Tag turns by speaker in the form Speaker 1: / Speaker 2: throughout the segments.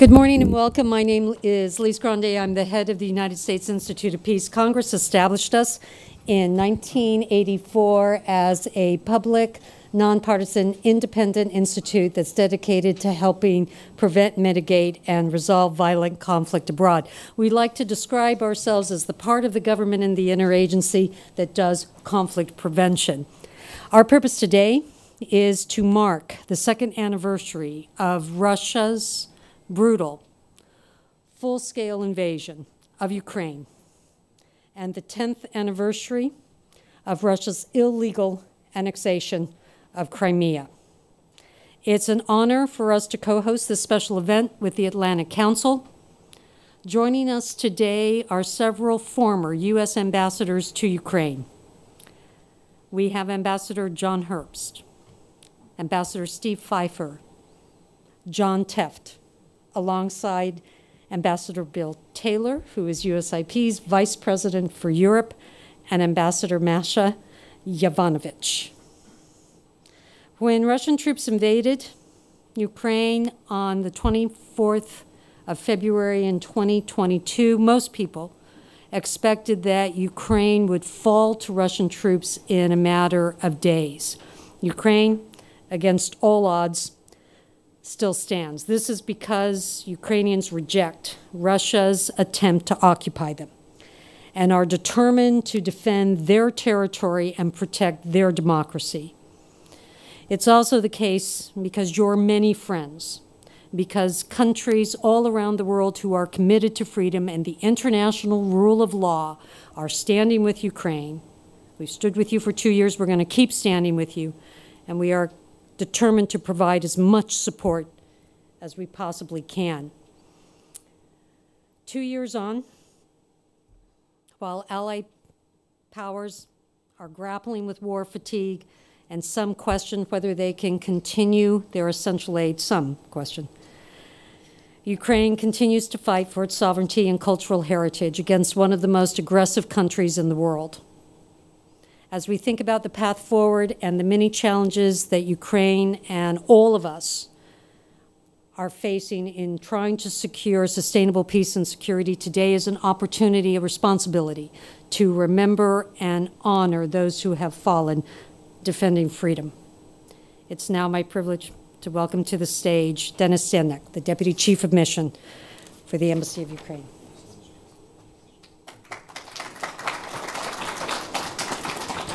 Speaker 1: Good morning and welcome. My name is Lise Grande. I'm the head of the United States Institute of Peace. Congress established us in 1984 as a public, nonpartisan, independent institute that's dedicated to helping prevent, mitigate, and resolve violent conflict abroad. We like to describe ourselves as the part of the government and the interagency that does conflict prevention. Our purpose today is to mark the second anniversary of Russia's brutal, full scale invasion of Ukraine and the 10th anniversary of Russia's illegal annexation of Crimea. It's an honor for us to co host this special event with the Atlantic Council. Joining us today are several former U.S. ambassadors to Ukraine. We have Ambassador John Herbst, Ambassador Steve Pifer, John Tefft, alongside Ambassador Bill Taylor, who is USIP's Vice President for Europe, and Ambassador Masha Yovanovitch. When Russian troops invaded Ukraine on the 24th of February in 2022, most people expected that Ukraine would fall to Russian troops in a matter of days. Ukraine, against all odds, still stands. This is because Ukrainians reject Russia's attempt to occupy them and are determined to defend their territory and protect their democracy. It's also the case because your many friends, because countries all around the world who are committed to freedom and the international rule of law are standing with Ukraine. We've stood with you for two years. We're going to keep standing with you. And we are determined to provide as much support as we possibly can. Two years on, while Allied powers are grappling with war fatigue and some question whether they can continue their essential aid, some question. Ukraine continues to fight for its sovereignty and cultural heritage against one of the most aggressive countries in the world as we think about the path forward and the many challenges that Ukraine and all of us are facing in trying to secure sustainable peace and security today is an opportunity, a responsibility to remember and honor those who have fallen defending freedom. It's now my privilege to welcome to the stage Denys Sienik, the Deputy Chief of Mission for the Embassy of Ukraine.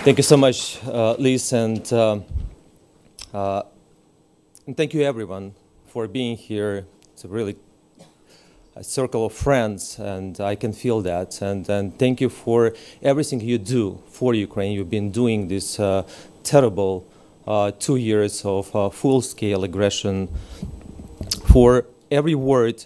Speaker 2: Thank you so much, uh, Liz, and, uh, uh, and thank you everyone for being here. It's a really a circle of friends, and I can feel that. And, and thank you for everything you do for Ukraine. You've been doing this uh, terrible uh, two years of uh, full-scale aggression. For every word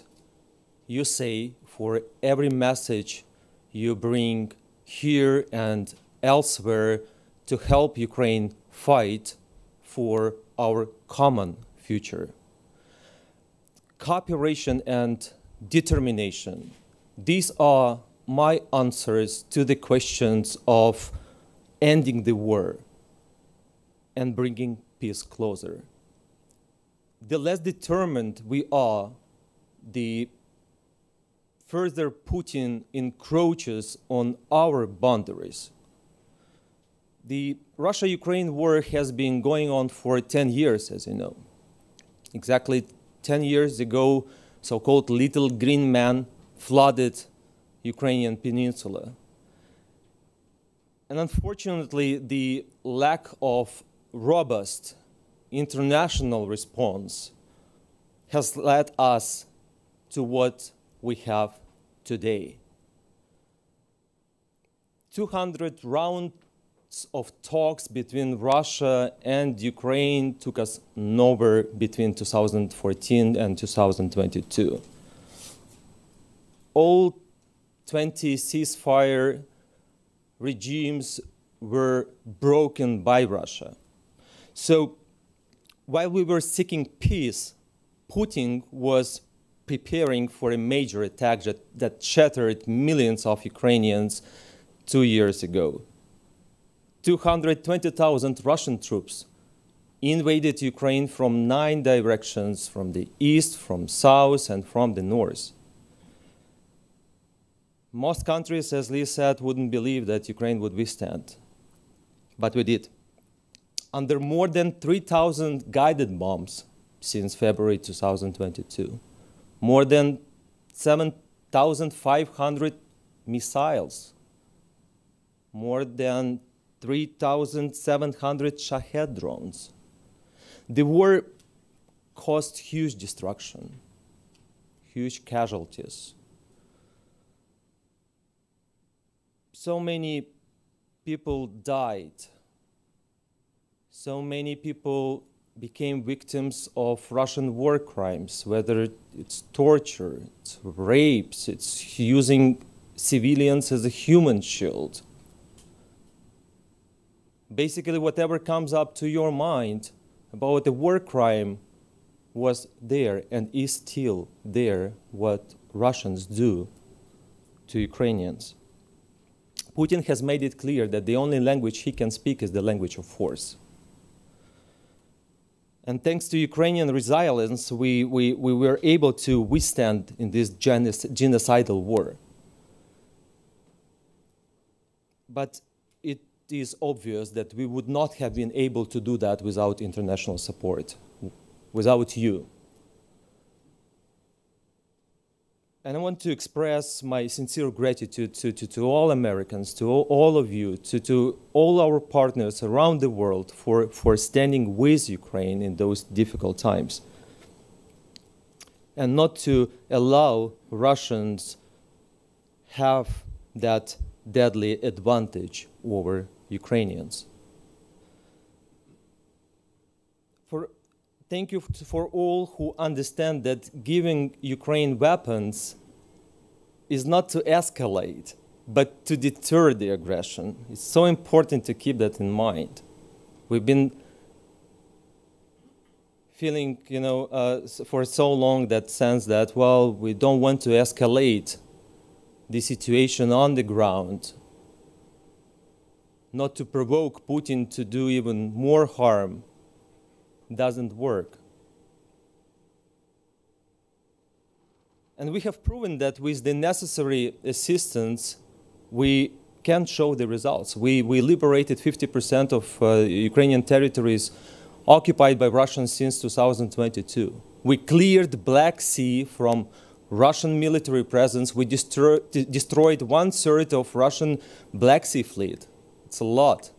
Speaker 2: you say, for every message you bring here and elsewhere to help Ukraine fight for our common future. Cooperation and determination. These are my answers to the questions of ending the war and bringing peace closer. The less determined we are, the further Putin encroaches on our boundaries. The Russia-Ukraine war has been going on for 10 years, as you know. Exactly 10 years ago, so-called little green man flooded Ukrainian peninsula. And unfortunately, the lack of robust international response has led us to what we have today. 200 round of talks between Russia and Ukraine took us nowhere between 2014 and 2022. All 20 ceasefire regimes were broken by Russia. So while we were seeking peace, Putin was preparing for a major attack that, that shattered millions of Ukrainians two years ago. 220,000 Russian troops invaded Ukraine from nine directions from the east, from south, and from the north. Most countries, as Lee said, wouldn't believe that Ukraine would withstand, but we did. Under more than 3,000 guided bombs since February 2022, more than 7,500 missiles, more than 3,700 Shahed drones. The war caused huge destruction, huge casualties. So many people died. So many people became victims of Russian war crimes, whether it's torture, it's rapes, it's using civilians as a human shield. Basically, whatever comes up to your mind about the war crime was there and is still there what Russians do to Ukrainians. Putin has made it clear that the only language he can speak is the language of force. And thanks to Ukrainian resilience, we, we, we were able to withstand in this genocidal war. But is obvious that we would not have been able to do that without international support, without you. And I want to express my sincere gratitude to, to, to all Americans, to all, of you, to, to all our partners around the world for, for standing with Ukraine in those difficult times. And not to allow Russians have that deadly advantage over Ukrainians. For, thank you for all who understand that giving Ukraine weapons is not to escalate, but to deter the aggression. It's so important to keep that in mind. We've been feeling, you know, uh, for so long that sense that, well, we don't want to escalate the situation on the ground not to provoke Putin to do even more harm doesn't work. And we have proven that with the necessary assistance, we can show the results. We, we liberated 50% of uh, Ukrainian territories occupied by Russians since 2022. We cleared Black Sea from Russian military presence. We destroy, destroyed one third of Russian Black Sea fleet. It's a lot.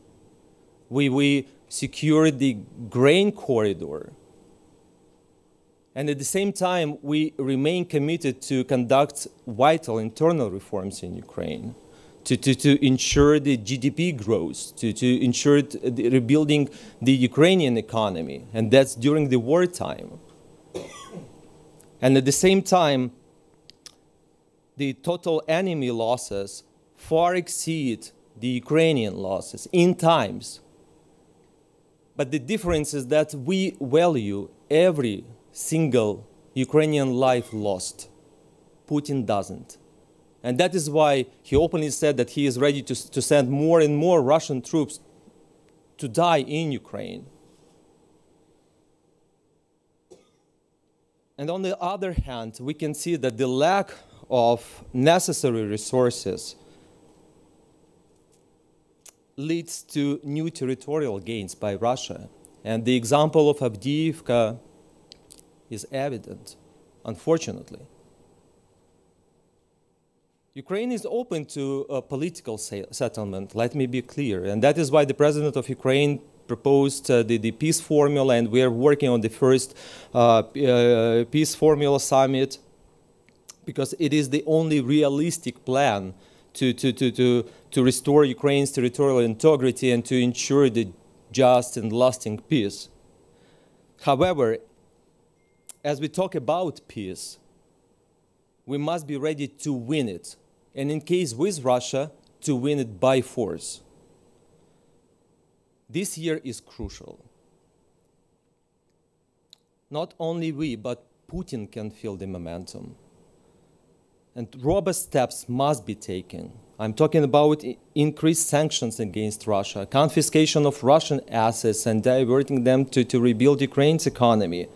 Speaker 2: We, we secured the grain corridor. And at the same time, we remain committed to conduct vital internal reforms in Ukraine, to, to, to ensure the GDP growth, to, to ensure the rebuilding the Ukrainian economy, and that's during the wartime. And at the same time, the total enemy losses far exceed the Ukrainian losses in times. But the difference is that we value every single Ukrainian life lost. Putin doesn't. And that is why he openly said that he is ready to, to send more and more Russian troops to die in Ukraine. And on the other hand, we can see that the lack of necessary resources leads to new territorial gains by Russia. And the example of Avdiivka is evident, unfortunately. Ukraine is open to a political settlement, let me be clear. And that is why the president of Ukraine proposed uh, the, the, peace formula, and we are working on the first uh, uh, peace formula summit because it is the only realistic plan to, to, to, to, to restore Ukraine's territorial integrity and to ensure the just and lasting peace. However, as we talk about peace, we must be ready to win it, and in case with Russia, to win it by force. This year is crucial. Not only we, but Putin can feel the momentum. And robust steps must be taken. I'm talking about increased sanctions against Russia, confiscation of Russian assets and diverting them to, to rebuild Ukraine's economy,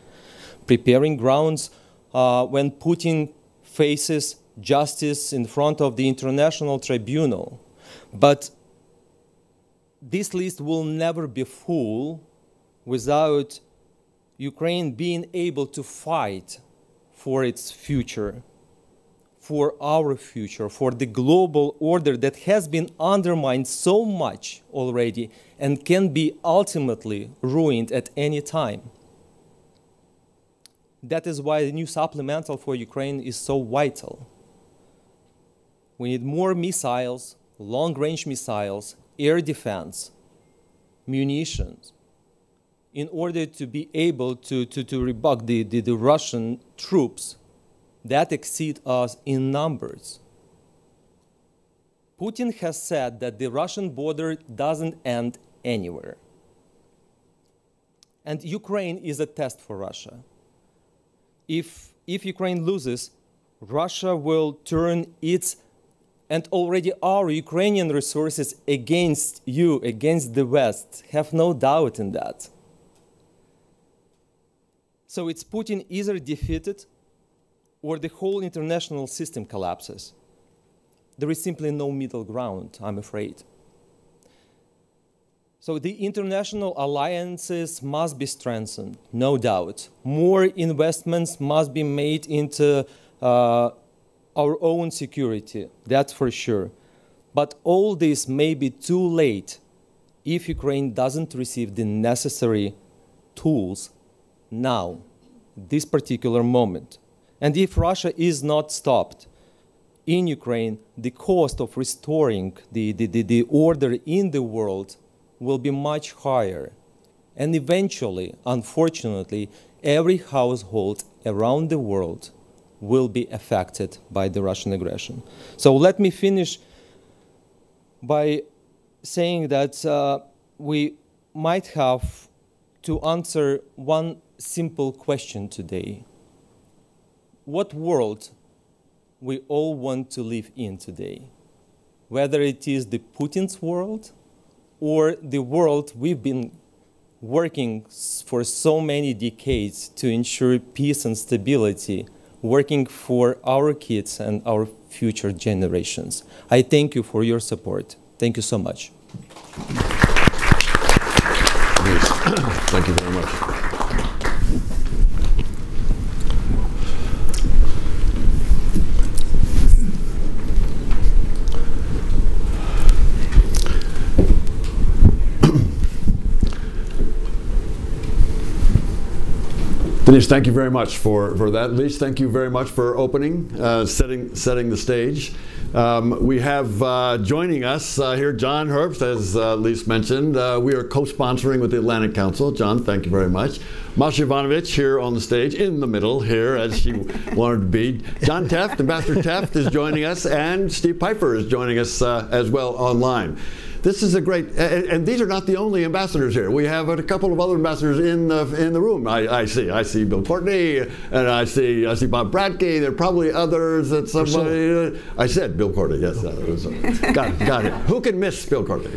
Speaker 2: preparing grounds uh, when Putin faces justice in front of the International Tribunal. But this list will never be full without Ukraine being able to fight for its future, for our future, for the global order that has been undermined so much already and can be ultimately ruined at any time. That is why the new supplemental for Ukraine is so vital. We need more missiles, long range missiles, air defense, munitions, in order to be able to, to, to rebuck the, the, the Russian troops that exceed us in numbers. Putin has said that the Russian border doesn't end anywhere. And Ukraine is a test for Russia. If, if Ukraine loses, Russia will turn its and already our Ukrainian resources against you, against the West. Have no doubt in that. So it's Putin either defeated or the whole international system collapses. There is simply no middle ground, I'm afraid. So the international alliances must be strengthened, no doubt. More investments must be made into uh, our own security, that's for sure. But all this may be too late if Ukraine doesn't receive the necessary tools now, this particular moment. And if Russia is not stopped in Ukraine, the cost of restoring the, the, the, the order in the world will be much higher. And eventually, unfortunately, every household around the world will be affected by the Russian aggression. So let me finish by saying that uh, we might have to answer one simple question today. What world we all want to live in today? Whether it is the Putin's world or the world we've been working for so many decades to ensure peace and stability working for our kids and our future generations. I thank you for your support. Thank you so much.
Speaker 3: Thank you very much. Denise, thank you very much for, for that. Lise, thank you very much for opening, uh, setting, setting the stage. Um, we have uh, joining us uh, here John Herbst, as uh, Lise mentioned. Uh, we are co-sponsoring with the Atlantic Council. John, thank you very much. Masha Yovanovitch here on the stage, in the middle here, as she wanted to be. John Tefft, Ambassador Tefft is joining us, and Steve Pifer is joining us uh, as well online. This is a great, and, and, these are not the only ambassadors here. We have a couple of other ambassadors in the in the room. I, I see, I see Bill Courtney, and I see I see Bob Bradtke. There are probably others that somebody. Uh, I said Bill Courtney. Yes, uh, was, uh, got it, got it. Who can miss Bill Courtney?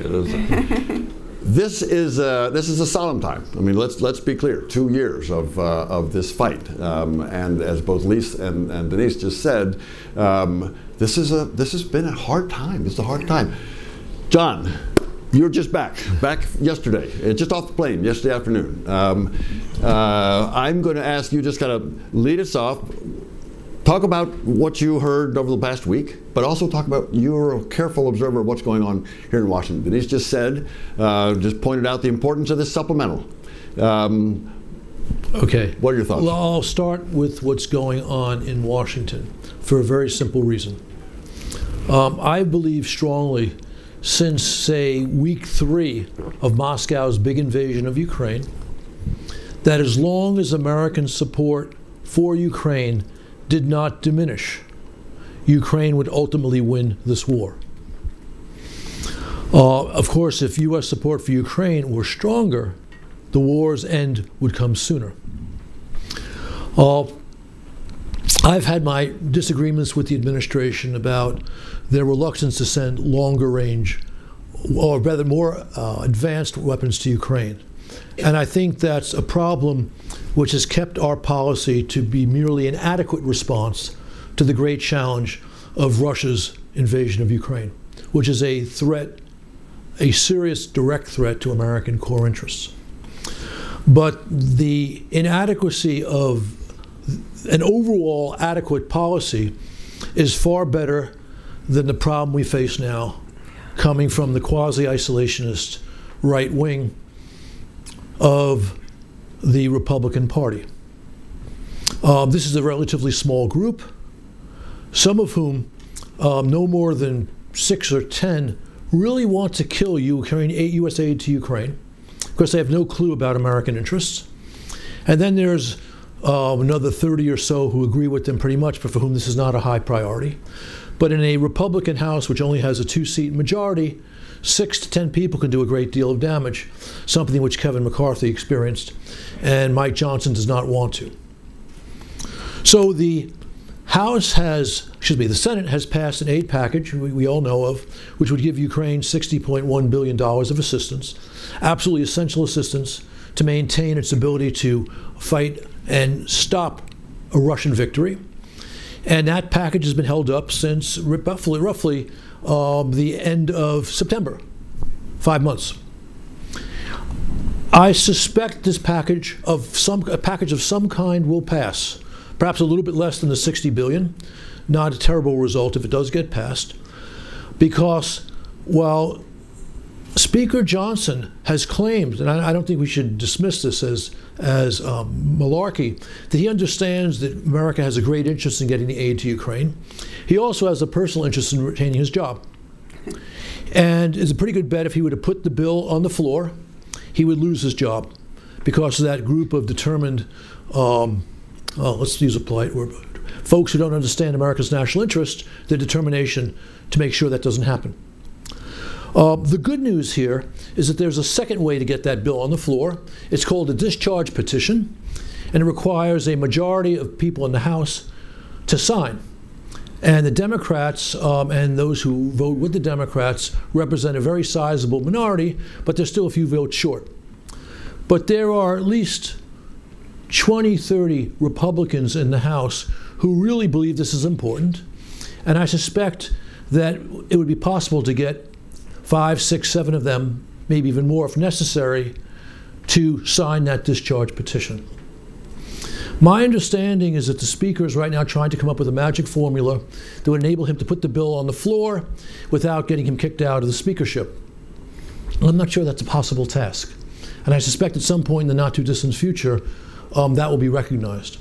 Speaker 3: this is a, this is a solemn time. I mean, let's let's be clear. Two years of uh, of this fight, um, and as both Lise and, and Denise just said, um, this is a this has been a hard time. It's a hard time. John, you're just back, back yesterday, uh, just off the plane yesterday afternoon. Um, uh, I'm going to ask you just kind of lead us off. Talk about what you heard over the past week, but also talk about you're a careful observer of what's going on here in Washington. Denise just said, uh, just pointed out the importance of this supplemental. Um,
Speaker 4: okay.
Speaker 3: What are your thoughts?
Speaker 4: Well, I'll start with what's going on in Washington for a very simple reason. Um, I believe strongly since, say, week three of Moscow's big invasion of Ukraine, that as long as American support for Ukraine did not diminish, Ukraine would ultimately win this war. Uh, of course, if U.S. support for Ukraine were stronger, the war's end would come sooner. Uh, I've had my disagreements with the administration about their reluctance to send longer range, or rather more uh, advanced weapons to Ukraine. And I think that's a problem which has kept our policy to be merely an adequate response to the great challenge of Russia's invasion of Ukraine, which is a threat, a serious direct threat to American core interests. But the inadequacy of an overall adequate policy is far better than the problem we face now coming from the quasi isolationist right wing of the Republican Party. Um, this is a relatively small group, some of whom, um, no more than six or ten, really want to kill you, Ukraine, U.S. aid to Ukraine, because they have no clue about American interests. And then there's uh, another 30 or so who agree with them pretty much, but for whom this is not a high priority. But in a Republican House, which only has a two seat majority, six to 10 people can do a great deal of damage, something which Kevin McCarthy experienced, and Mike Johnson does not want to. So the House has, excuse me, the Senate has passed an aid package we, we all know of, which would give Ukraine $60.1 billion of assistance, absolutely essential assistance to maintain its ability to fight and stop a Russian victory. And that package has been held up since roughly, roughly um, the end of September, five months. I suspect this package of some a package of some kind will pass, perhaps a little bit less than the 60 billion. Not a terrible result if it does get passed, because while Speaker Johnson has claimed, and I, I, don't think we should dismiss this as as um, malarkey, that he understands that America has a great interest in getting the aid to Ukraine. He also has a personal interest in retaining his job, and it's a pretty good bet if he were to put the bill on the floor, he would lose his job because of that group of determined. Um, let's use a polite word. Folks who don't understand America's national interest, their determination to make sure that doesn't happen. Uh, the good news here is that there's a second way to get that bill on the floor. It's called a discharge petition, and it requires a majority of people in the House to sign. And the Democrats um, and those who vote with the Democrats represent a very sizable minority, but there's still a few votes short. But there are at least 20, 30 Republicans in the House who really believe this is important. And I suspect that it would be possible to get five, six, seven of them, maybe even more if necessary, to sign that discharge petition. My understanding is that the Speaker is right now trying to come up with a magic formula that would enable him to put the bill on the floor without getting him kicked out of the speakership. I'm not sure that's a possible task. And I suspect at some point in the not too distant future, um, that will be recognized.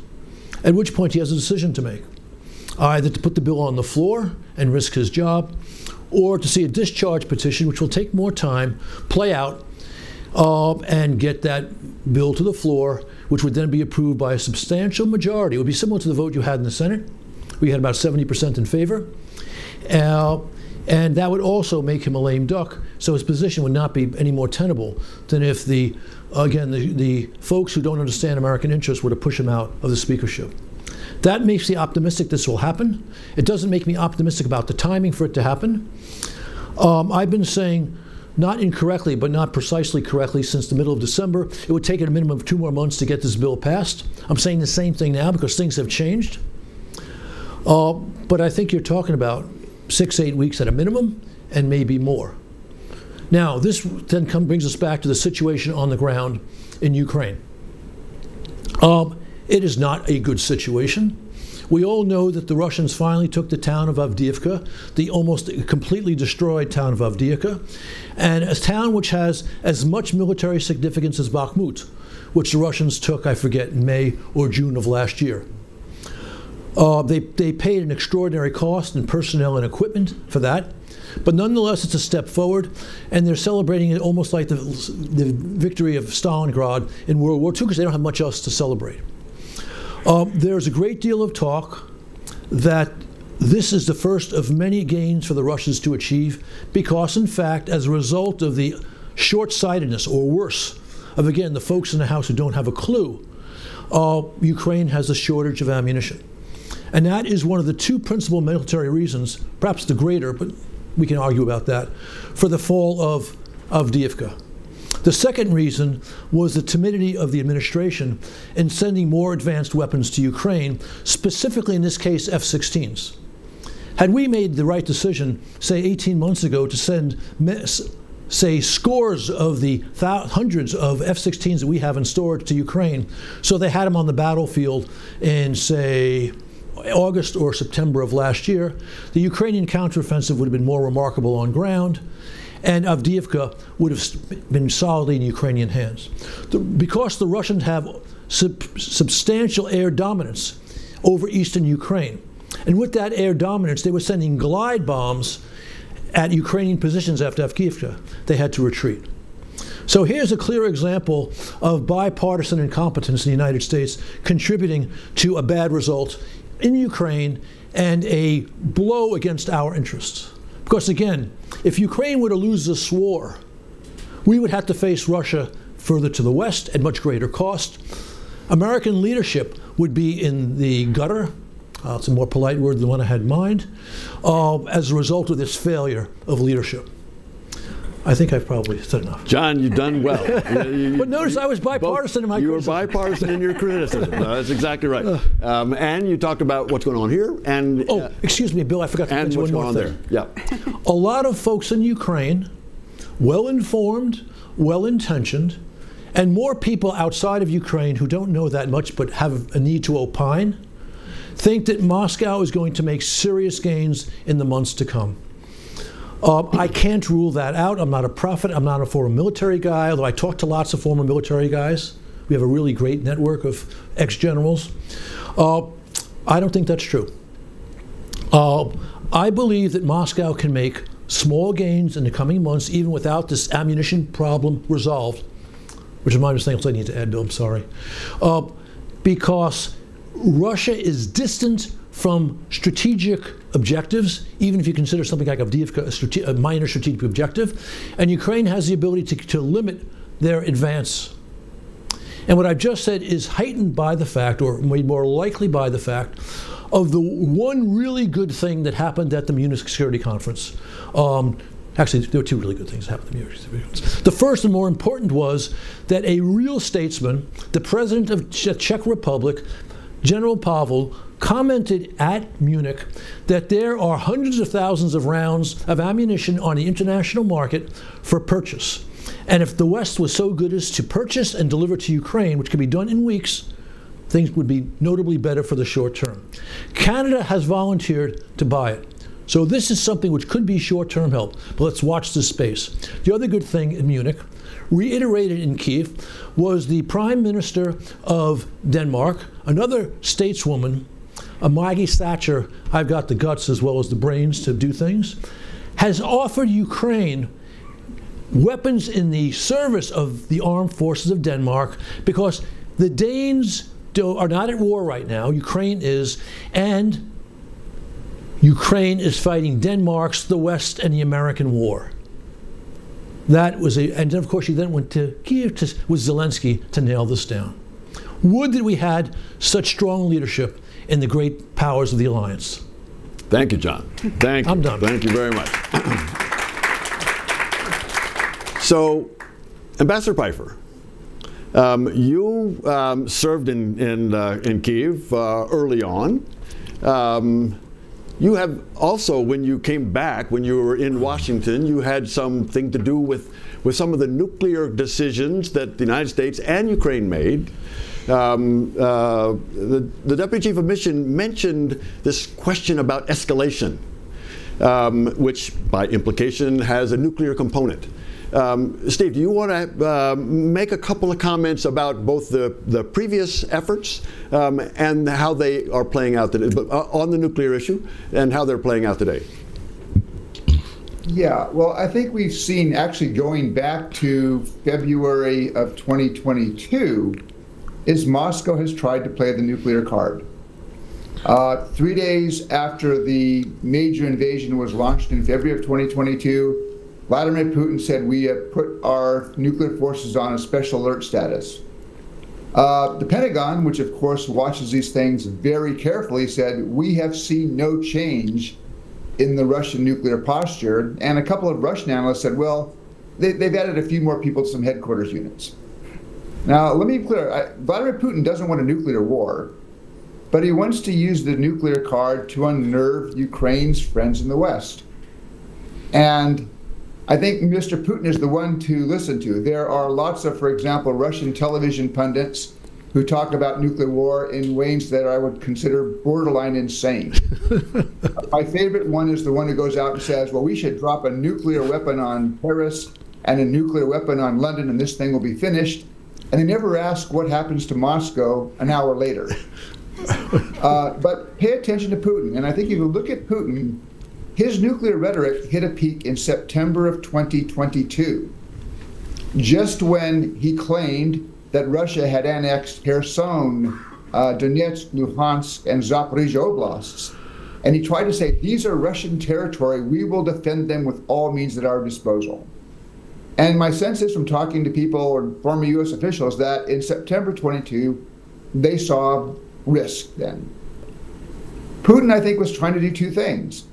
Speaker 4: At which point he has a decision to make either to put the bill on the floor and risk his job, or to see a discharge petition, which will take more time, play out, uh, and get that bill to the floor, which would then be approved by a substantial majority. It would be similar to the vote you had in the Senate. We had about 70% in favor. Uh, and that would also make him a lame duck, so his position would not be any more tenable than if the, again, the, the folks who don't understand American interests were to push him out of the speakership. That makes me optimistic this will happen. It doesn't make me optimistic about the timing for it to happen. Um, I've been saying, not incorrectly, but not precisely correctly, since the middle of December, it would take a minimum of two more months to get this bill passed. I'm saying the same thing now because things have changed. Uh, but I think you're talking about six, eight weeks at a minimum, and maybe more. Now, this then come, brings us back to the situation on the ground in Ukraine. Um, it is not a good situation. We all know that the Russians finally took the town of Avdiivka, the almost completely destroyed town of Avdiivka, and a town which has as much military significance as Bakhmut, which the Russians took, I forget, in May or June of last year. Uh, they, they paid an extraordinary cost in personnel and equipment for that, but nonetheless, it's a step forward, and they're celebrating it almost like the, the victory of Stalingrad in World War II because they don't have much else to celebrate. Um, there's a great deal of talk that this is the first of many gains for the Russians to achieve because, in fact, as a result of the short sightedness, or worse, of again the folks in the House who don't have a clue, uh, Ukraine has a shortage of ammunition. And that is one of the two principal military reasons, perhaps the greater, but we can argue about that, for the fall of Avdiivka. The second reason was the timidity of the administration in sending more advanced weapons to Ukraine, specifically in this case F 16s. Had we made the right decision, say 18 months ago, to send, say, scores of the hundreds of F 16s that we have in storage to Ukraine, so they had them on the battlefield in, say, August or September of last year, the Ukrainian counteroffensive would have been more remarkable on ground, and Avdiivka would have been solidly in Ukrainian hands. The, because the Russians have sub, substantial air dominance over eastern Ukraine, and with that air dominance, they were sending glide bombs at Ukrainian positions after Avdiivka. They had to retreat. So here's a clear example of bipartisan incompetence in the United States contributing to a bad result in Ukraine and a blow against our interests. Because again, if Ukraine were to lose this war, we would have to face Russia further to the west at much greater cost. American leadership would be in the gutter. Uh, it's a more polite word than the one I had in mind, uh, as a result of this failure of leadership. I think I've probably said enough.
Speaker 3: John, you've done well.
Speaker 4: you, you, but notice I was bipartisan
Speaker 3: both,
Speaker 4: in my criticism.
Speaker 3: You
Speaker 4: criticism.
Speaker 3: were bipartisan in your criticism. No, that's exactly right. Um, and you talked about what's going on here. And
Speaker 4: oh,
Speaker 3: uh,
Speaker 4: excuse me, Bill. I forgot to
Speaker 3: and
Speaker 4: mention
Speaker 3: what's
Speaker 4: one more
Speaker 3: going on
Speaker 4: thing.
Speaker 3: there. Yeah.
Speaker 4: A lot of folks in Ukraine, well informed, well intentioned, and more people outside of Ukraine who don't know that much but have a need to opine, think that Moscow is going to make serious gains in the months to come. Um, I can't rule that out. I'm not a prophet. I'm not a former military guy, although I talk to lots of former military guys. We have a really great network of ex generals. Uh, I don't think that's true. Uh, I believe that Moscow can make small gains in the coming months, even without this ammunition problem resolved, which is my understanding. I need to add, Bill, I'm sorry. Uh, because Russia is distant from strategic objectives, even if you consider something like Avdiivka a, strate- a minor strategic objective, and Ukraine has the ability to, to limit their advance. And what I've just said is heightened by the fact, or made more likely by the fact, of the one really good thing that happened at the Munich Security Conference. Um, actually, there were two really good things that happened at the Munich Security Conference. The first and more important was that a real statesman, the president of the Czech Republic, General Pavel, commented at Munich that there are hundreds of thousands of rounds of ammunition on the international market for purchase. And if the West was so good as to purchase and deliver to Ukraine, which could be done in weeks, things would be notably better for the short term. Canada has volunteered to buy it. So this is something which could be short term help, but let's watch this space. The other good thing in Munich, reiterated in Kiev, was the Prime Minister of Denmark, another stateswoman a Maggie Thatcher, I've got the guts as well as the brains to do things, has offered Ukraine weapons in the service of the armed forces of Denmark because the Danes do, are not at war right now, Ukraine is, and Ukraine is fighting Denmark's, the West, and the American war. That was a, and then of course she then went to Kiev to, with Zelensky to nail this down. Would that we had such strong leadership in the great powers of the alliance.
Speaker 3: Thank you, John. Thank you.
Speaker 4: I'm done.
Speaker 3: Thank you very much. so, Ambassador Pifer, um, you um, served in in, uh, in Kiev uh, early on. Um, you have also, when you came back, when you were in Washington, you had something to do with with some of the nuclear decisions that the United States and Ukraine made. Um, uh, the, the, deputy chief of mission mentioned this question about escalation, um, which by implication has a nuclear component. Um, Steve, do you want to uh, make a couple of comments about both the, the previous efforts um, and how they are playing out today, uh, on the nuclear issue and how they're playing out today?
Speaker 5: Yeah, well, I think we've seen actually going back to February of 2022 is Moscow has tried to play the nuclear card. Uh, three days after the major invasion was launched in February of 2022, Vladimir Putin said we have put our nuclear forces on a special alert status. Uh, the Pentagon, which of course watches these things very carefully, said, We have seen no change in the Russian nuclear posture. And a couple of Russian analysts said, Well, they, have added a few more people to some headquarters units. Now, let me be clear I, Vladimir Putin doesn't want a nuclear war, but he wants to use the nuclear card to unnerve Ukraine's friends in the West. And I think Mr. Putin is the one to listen to. There are lots of, for example, Russian television pundits who talk about nuclear war in ways that I would consider borderline insane. My favorite one is the one who goes out and says, well, we should drop a nuclear weapon on Paris and a nuclear weapon on London, and this thing will be finished. And they never ask what happens to Moscow an hour later. Uh, but pay attention to Putin. And I think if you look at Putin, his nuclear rhetoric hit a peak in September of 2022, just when he claimed that Russia had annexed Kherson, uh, Donetsk, Luhansk, and Zaporizhia oblasts. And he tried to say, these are Russian territory. We will defend them with all means at our disposal. And my sense is from talking to people or former U.S. officials that in September 22, they saw risk then. Putin, I think, was trying to do two things.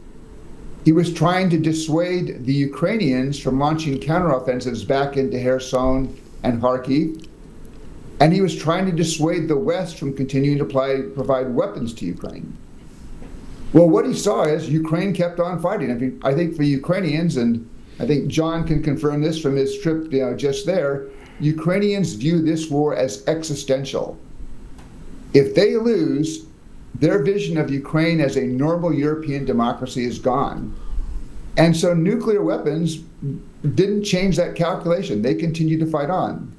Speaker 5: He was trying to dissuade the Ukrainians from launching counteroffensives back into Kherson and Kharkiv. And he was trying to dissuade the West from continuing to apply, provide weapons to Ukraine. Well, what he saw is Ukraine kept on fighting. I, mean, I think for Ukrainians, and I think John can confirm this from his trip you know, just there, Ukrainians view this war as existential. If they lose, their vision of Ukraine as a normal European democracy is gone. And so nuclear weapons didn't change that calculation. They continued to fight on.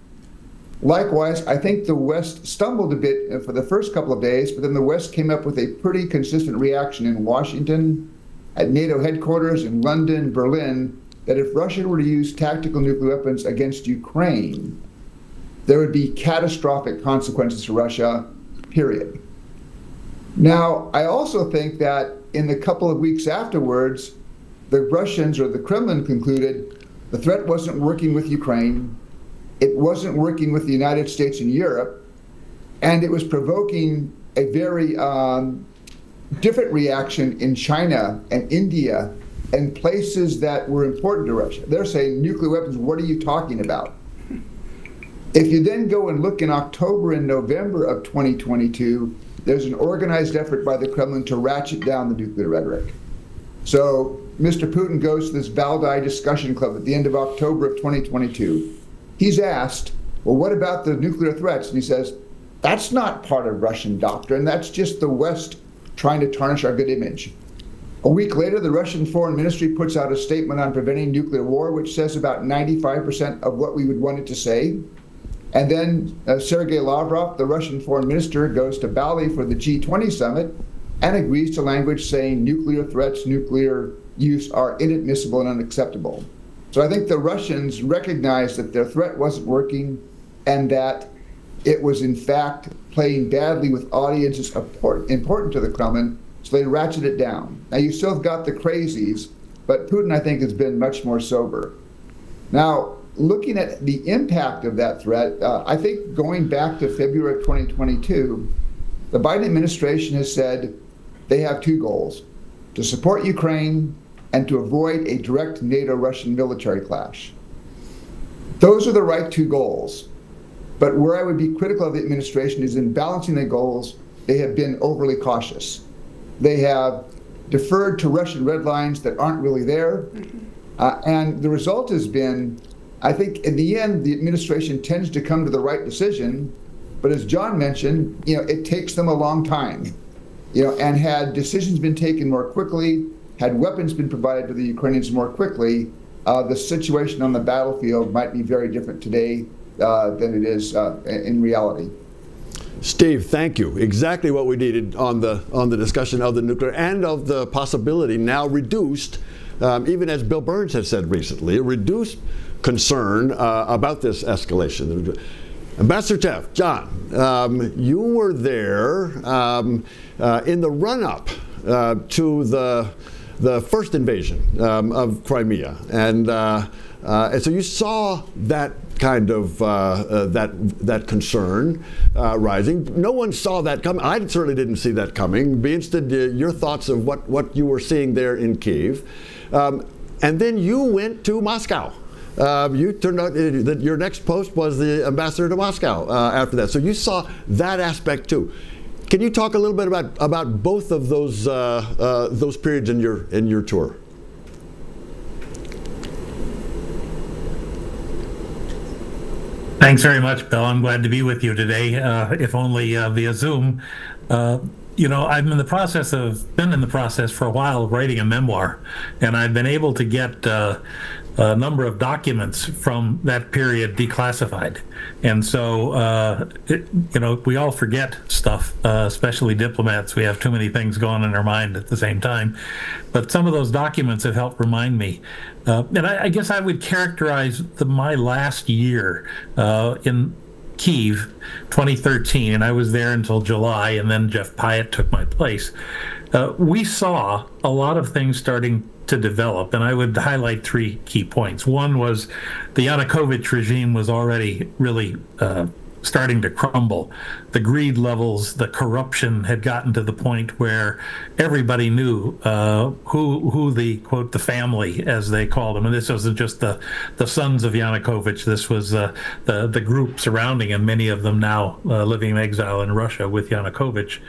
Speaker 5: Likewise, I think the West stumbled a bit for the first couple of days, but then the West came up with a pretty consistent reaction in Washington, at NATO headquarters, in London, Berlin, that if Russia were to use tactical nuclear weapons against Ukraine, there would be catastrophic consequences to Russia, period. Now, I also think that in the couple of weeks afterwards, the Russians or the Kremlin concluded the threat wasn't working with Ukraine, it wasn't working with the United States and Europe, and it was provoking a very um, different reaction in China and India and places that were important to Russia. They're saying nuclear weapons, what are you talking about? If you then go and look in October and November of 2022, there's an organized effort by the Kremlin to ratchet down the nuclear rhetoric. So Mr. Putin goes to this Valdai discussion club at the end of October of 2022. He's asked, well, what about the nuclear threats? And he says, that's not part of Russian doctrine. That's just the West trying to tarnish our good image. A week later, the Russian Foreign Ministry puts out a statement on preventing nuclear war, which says about 95% of what we would want it to say. And then uh, Sergei Lavrov, the Russian foreign minister, goes to Bali for the G20 summit and agrees to language saying nuclear threats, nuclear use are inadmissible and unacceptable. So I think the Russians recognized that their threat wasn't working and that it was in fact playing badly with audiences important to the Kremlin, so they ratcheted it down. Now you still have got the crazies, but Putin, I think, has been much more sober. Now, looking at the impact of that threat, uh, I think going back to February of 2022, the Biden administration has said they have two goals to support Ukraine and to avoid a direct NATO Russian military clash. Those are the right two goals. But where I would be critical of the administration is in balancing the goals, they have been overly cautious. They have deferred to Russian red lines that aren't really there. Mm-hmm. Uh, and the result has been I think in the end, the administration tends to come to the right decision, but as John mentioned, you know, it takes them a long time. You know, and had decisions been taken more quickly, had weapons been provided to the Ukrainians more quickly, uh, the situation on the battlefield might be very different today uh, than it is uh, in reality.
Speaker 3: Steve, thank you. Exactly what we needed on the on the discussion of the nuclear and of the possibility now reduced, um, even as Bill Burns has said recently, reduced concern uh, about this escalation. Ambassador Tefft, John, um, you were there um, uh, in the run up uh, to the the first invasion um, of Crimea, and uh, uh, and so you saw that kind of uh, uh, that that concern uh, rising. No one saw that coming. I certainly didn't see that coming. Be interested in your thoughts of what what you were seeing there in Kiev, um, and then you went to Moscow. Um, you turned out uh, that your next post was the ambassador to Moscow uh, after that. So you saw that aspect too. Can you talk a little bit about about both of those uh, those periods in your in your tour?
Speaker 6: Thanks very much, Bill. I'm glad to be with you today, uh, if only uh, via Zoom. Uh, you know, I'm in the process of been in the process for a while of writing a memoir, and I've been able to get uh, a number of documents from that period declassified. And so, uh, it, you know, we all forget stuff, uh, especially diplomats. We have too many things going in our mind at the same time. But some of those documents have helped remind me. Uh, and I, I, guess I would characterize the, my last year uh, in Kiev 2013, and I was there until July, and then Jeff Pyatt took my place. Uh, we saw a lot of things starting to develop, and I would highlight three key points. One was the Yanukovych regime was already really uh, starting to crumble. The greed levels, the corruption had gotten to the point where everybody knew uh, who who the quote the family as they called them, and this wasn't just the the sons of Yanukovych. This was uh, the the group surrounding him. Many of them now uh, living in exile in Russia with Yanukovych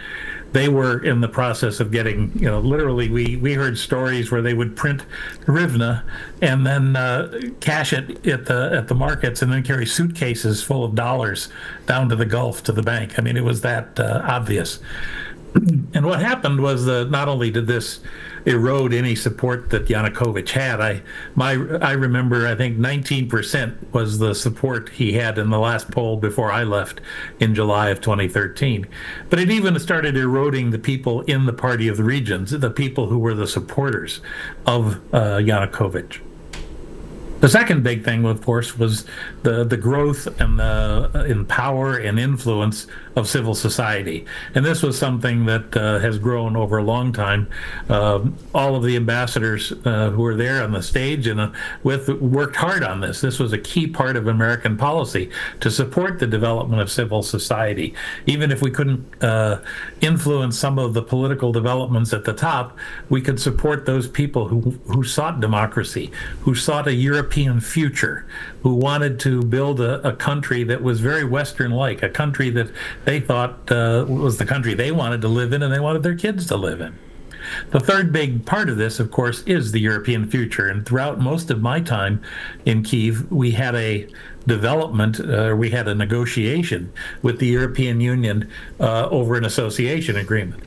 Speaker 6: they were in the process of getting, you know, literally we, we heard stories where they would print hryvnia and then uh, cash it at the at the markets and then carry suitcases full of dollars down to the Gulf to the bank. I mean, it was that uh, obvious. And what happened was that not only did this erode any support that Yanukovych had. I my I remember I think 19% was the support he had in the last poll before I left in July of 2013. But it even started eroding the people in the party of the regions, the people who were the supporters of uh, Yanukovych. The second big thing, of course, was the, the growth and the uh, in power and influence of civil society. And this was something that uh, has grown over a long time. Um, all of the ambassadors uh, who were there on the stage and uh, with worked hard on this. This was a key part of American policy to support the development of civil society. Even if we couldn't uh, influence some of the political developments at the top, we could support those people who, who sought democracy, who sought a European European future, who wanted to build a, a country that was very Western like, a country that they thought uh, was the country they wanted to live in and they wanted their kids to live in. The third big part of this, of course, is the European future. And throughout most of my time in Kiev, we had a development, uh, we had a negotiation with the European Union uh, over an association agreement.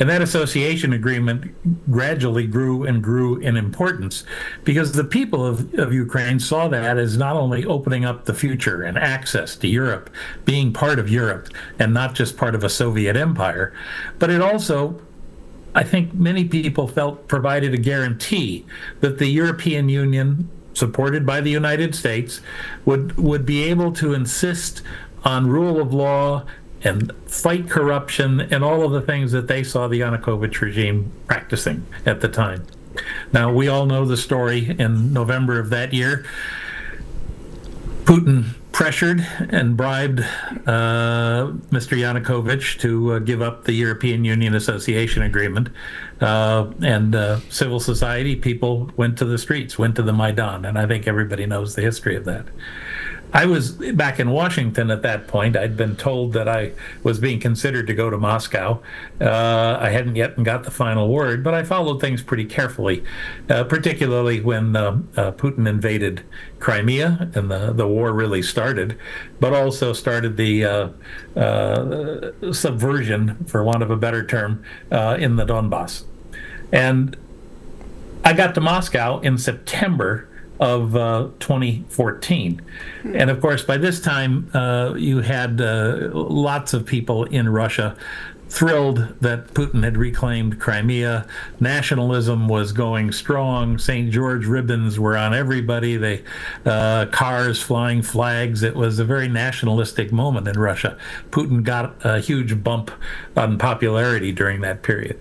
Speaker 6: And that association agreement gradually grew and grew in importance because the people of, of Ukraine saw that as not only opening up the future and access to Europe, being part of Europe and not just part of a Soviet empire, but it also I think many people felt provided a guarantee that the European Union, supported by the United States, would would be able to insist on rule of law and fight corruption and all of the things that they saw the Yanukovych regime practicing at the time. Now, we all know the story in November of that year. Putin pressured and bribed uh, Mr. Yanukovych to uh, give up the European Union Association Agreement. Uh, and uh, civil society people went to the streets, went to the Maidan. And I think everybody knows the history of that. I was back in Washington at that point. I'd been told that I was being considered to go to Moscow. Uh, I hadn't yet got the final word, but I followed things pretty carefully, uh, particularly when uh, uh Putin invaded Crimea and the, the war really started, but also started the uh, uh, subversion, for want of a better term, in the Donbass. And I got to Moscow in September of uh, 2014. And of course, by this time, uh, you had uh, lots of people in Russia thrilled that Putin had reclaimed Crimea. Nationalism was going strong. St. George ribbons were on everybody. They uh, cars flying flags. It was a very nationalistic moment in Russia. Putin got a huge bump on popularity during that period.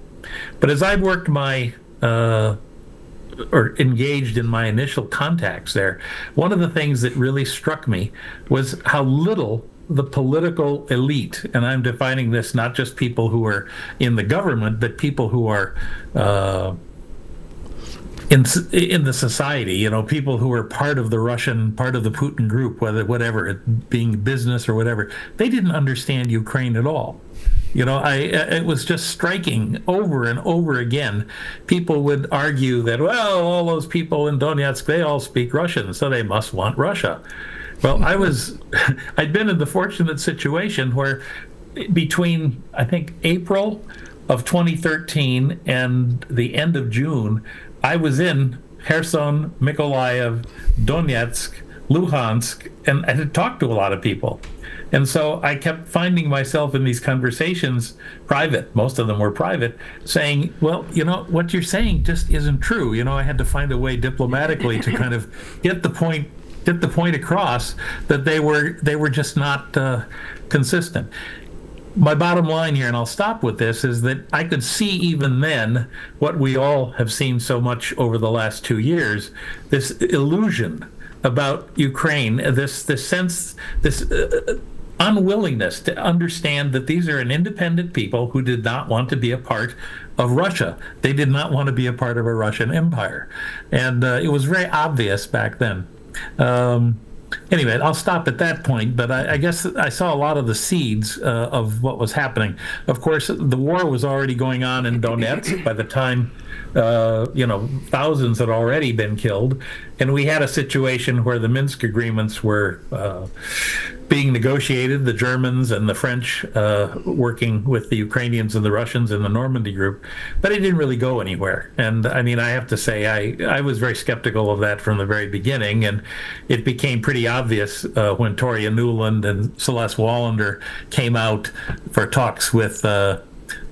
Speaker 6: But as I've worked my uh, or engaged in my initial contacts there, one of the things that really struck me was how little the political elite, and I'm defining this not just people who are in the government, but people who are uh, in in the society, you know, people who are part of the Russian, part of the Putin group, whether whatever, being business or whatever, they didn't understand Ukraine at all. You know, I uh, it was just striking over and over again. People would argue that well, all those people in Donetsk they all speak Russian, so they must want Russia. Well, I was I'd been in the fortunate situation where between I think April of 2013 and the end of June, I was in Kherson, Mykolaiv, Donetsk, Luhansk, and I had talked to a lot of people. And so I kept finding myself in these conversations, private, most of them were private, saying, well, you know, what you're saying just isn't true. You know, I had to find a way diplomatically to kind of get the point get the point across that they were they were just not uh, consistent my bottom line here, and I'll stop with this, is that I could see even then what we all have seen so much over the last two years this illusion about Ukraine, this, this sense, this uh, unwillingness to understand that these are an independent people who did not want to be a part of Russia. They did not want to be a part of a Russian empire. And uh, it was very obvious back then. Um, anyway, I'll stop at that point. But I, I guess I saw a lot of the seeds uh, of what was happening. Of course, the war was already going on in Donetsk by the time uh, you know, thousands had already been killed. And we had a situation where the Minsk agreements were uh, being negotiated, the Germans and the French uh, working with the Ukrainians and the Russians in the Normandy group, but it didn't really go anywhere. And I mean, I have to say, I, I was very skeptical of that from the very beginning. And it became pretty obvious uh, when Toria Nuland and Celeste Wallander came out for talks with uh,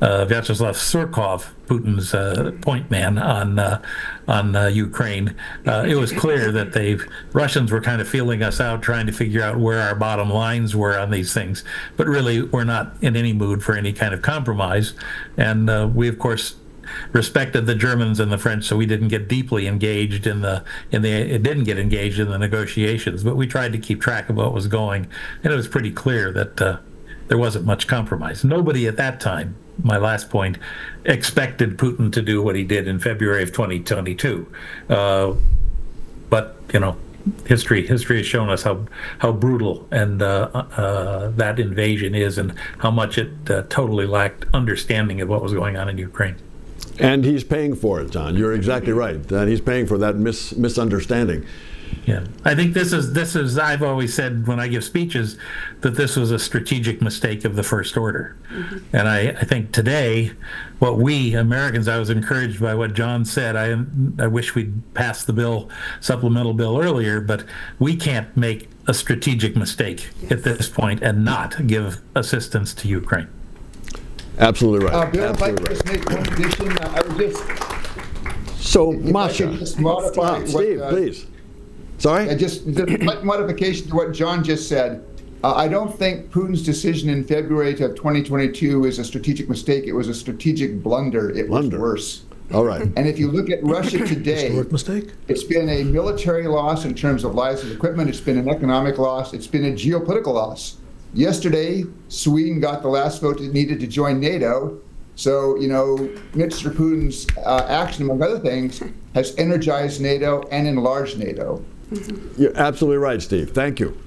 Speaker 6: uh, Vyacheslav Surkov, Putin's uh, point man on uh, on uh, Ukraine, uh, it was clear that they Russians were kind of feeling us out, trying to figure out where our bottom lines were on these things. But really, we're not in any mood for any kind of compromise, and uh, we of course respected the Germans and the French, so we didn't get deeply engaged in the in the it didn't get engaged in the negotiations, but we tried to keep track of what was going, and it was pretty clear that uh, there wasn't much compromise. Nobody at that time my last point, expected Putin to do what he did in February of 2022. Uh, but you know, history history has shown us how how brutal and uh, uh, that invasion is, and how much it uh, totally lacked understanding of what was going on in Ukraine.
Speaker 3: And he's paying for it, John. You're exactly right. And he's paying for that mis- misunderstanding.
Speaker 6: Yeah, I think this is this is. I've always said when I give speeches that this was a strategic mistake of the first order, mm-hmm. and I, I think today, what we Americans, I was encouraged by what John said. I I wish we'd passed the bill, supplemental bill earlier, but we can't make a strategic mistake yes. at this point and not give assistance to Ukraine.
Speaker 3: Absolutely right.
Speaker 5: Uh, Bill,
Speaker 3: Absolutely
Speaker 5: if I could
Speaker 3: right.
Speaker 5: just make one addition, uh, I would just.
Speaker 3: So, Masha,
Speaker 5: Stop,
Speaker 3: Steve,
Speaker 5: what, uh,
Speaker 3: please. Sorry?
Speaker 5: Uh, just the modification to what John just said. Uh, I don't think Putin's decision in February of 2022 is a strategic mistake. It was a strategic blunder. It
Speaker 3: blunder.
Speaker 5: was worse.
Speaker 3: All right.
Speaker 5: And if you look at Russia today,
Speaker 4: Historic mistake.
Speaker 5: It's been a military loss in terms of lives and equipment. It's been an economic loss. It's been a geopolitical loss. Yesterday, Sweden got the last vote it needed to join NATO. So, you know, Mr. Putin's uh, action, among other things, has energized NATO and enlarged NATO.
Speaker 3: You're absolutely right, Steve. Thank you.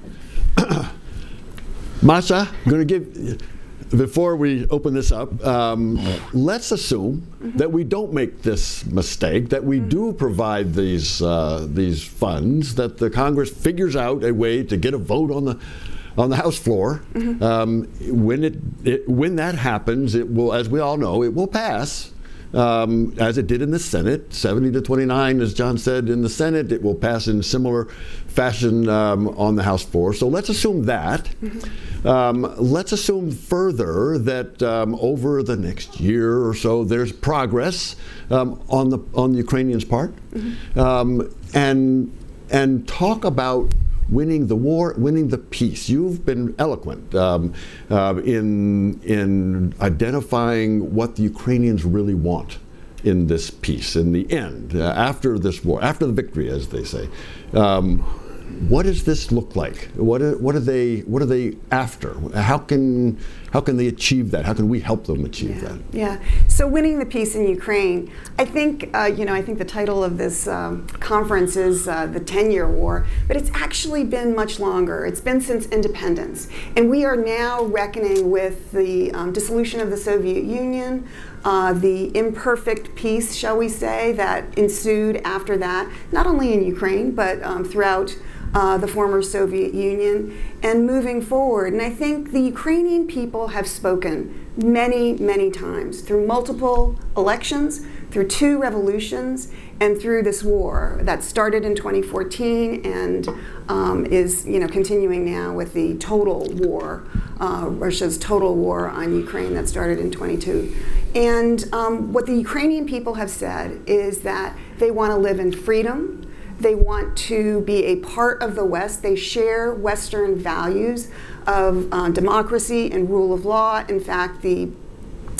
Speaker 3: Masha, I'm going to give, before we open this up, um, let's assume mm-hmm. that we don't make this mistake, that we mm-hmm. do provide these, uh, these funds, that the Congress figures out a way to get a vote on the, on the House floor. Mm-hmm. Um, when, it, it, when that happens, it will, as we all know, it will pass um, as it did in the Senate, 70 to 29, as John said, in the Senate. It will pass in similar fashion um, on the House floor. So let's assume that. Mm-hmm. Um, let's assume further that um, over the next year or so, there's progress um, on the on the Ukrainians' part, mm-hmm. Um, and and talk about winning the war, winning the peace. You've been eloquent um, uh, in in identifying what the Ukrainians really want. in this peace, in the end, uh, after this war, after the victory, as they say. Um, what does this look like? What are, what are they what are they after? How can how can they achieve that? How can we help them achieve
Speaker 7: yeah,
Speaker 3: that?
Speaker 7: Yeah. So winning the peace in Ukraine, I think uh, you know I think the title of this um, conference is uh, the 10-year war, but it's actually been much longer. It's been since independence, and we are now reckoning with the um, dissolution of the Soviet Union. Uh, the imperfect peace, shall we say, that ensued after that, not only in Ukraine, but um, throughout uh, the former Soviet Union, and moving forward. And I think the Ukrainian people have spoken many, many times through multiple elections, through two revolutions, and through this war that started in 2014 and um, is you know continuing now with the total war, uh, Russia's total war on Ukraine that started in 22. And um, what the Ukrainian people have said is that they want to live in freedom, they want to be a part of the West. They share Western values of uh, democracy and rule of law. In fact, the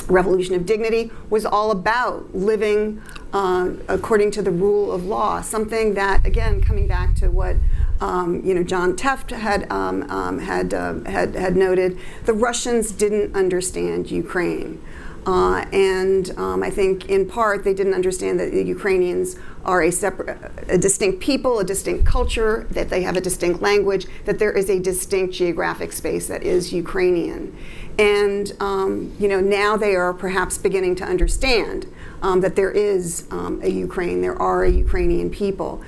Speaker 7: Revolution of Dignity was all about living uh, according to the rule of law, something that, again, coming back to what um, you know, John Tefft had, um, um, had, uh, had, had noted, the Russians didn't understand Ukraine. Uh, and um, I think in part they didn't understand that the Ukrainians are a separate, a distinct people, a distinct culture, that they have a distinct language, that there is a distinct geographic space that is Ukrainian. And um, you know now they are perhaps beginning to understand um, that there is um, a Ukraine, there are a Ukrainian people,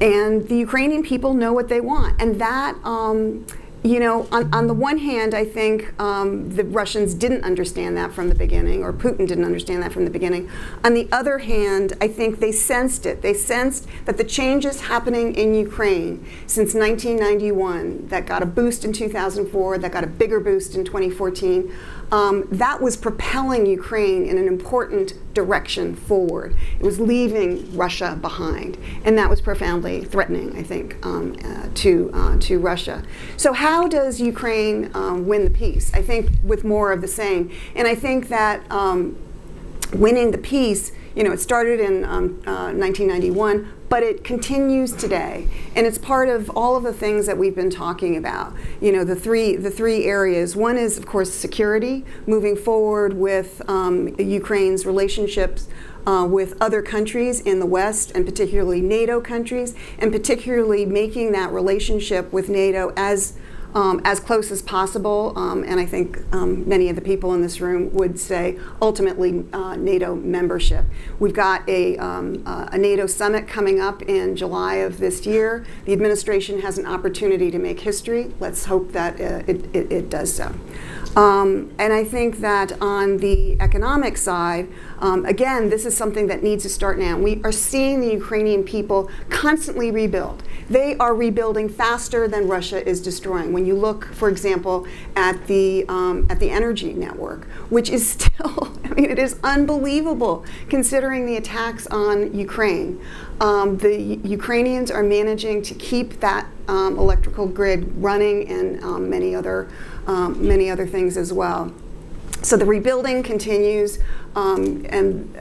Speaker 7: and the Ukrainian people know what they want, and that um, you know, on, on the one hand, I think um, the Russians didn't understand that from the beginning, or Putin didn't understand that from the beginning. On the other hand, I think they sensed it. They sensed that the changes happening in Ukraine since 1991, that got a boost in 2004, that got a bigger boost in 2014, um, that was propelling Ukraine in an important direction forward. It was leaving Russia behind, and that was profoundly threatening, I think, um, uh, to uh, to Russia. So, how does Ukraine um, win the peace? I think with more of the same, and I think that um, winning the peace you know, it started in um, uh, 1991, but it continues today, and it's part of all of the things that we've been talking about. You know, the three the three areas. One is, of course, security, moving forward with um, Ukraine's relationships. Uh, with other countries in the West, and particularly NATO countries, and particularly making that relationship with NATO as um, as close as possible. Um, and I think um, many of the people in this room would say ultimately uh, NATO membership. We've got a, um, uh, a, NATO summit coming up in July of this year. The administration has an opportunity to make history. Let's hope that uh, it, it, it, does so. Um, and I think that on the economic side, um, again, this is something that needs to start now. We are seeing the Ukrainian people constantly rebuild. They are rebuilding faster than Russia is destroying. When you look, for example, at the um, at the energy network, which is still, I mean, it is unbelievable considering the attacks on Ukraine. Um, the Ukrainians are managing to keep that um, electrical grid running and um, many other um, many other things as well. So the rebuilding continues, um, and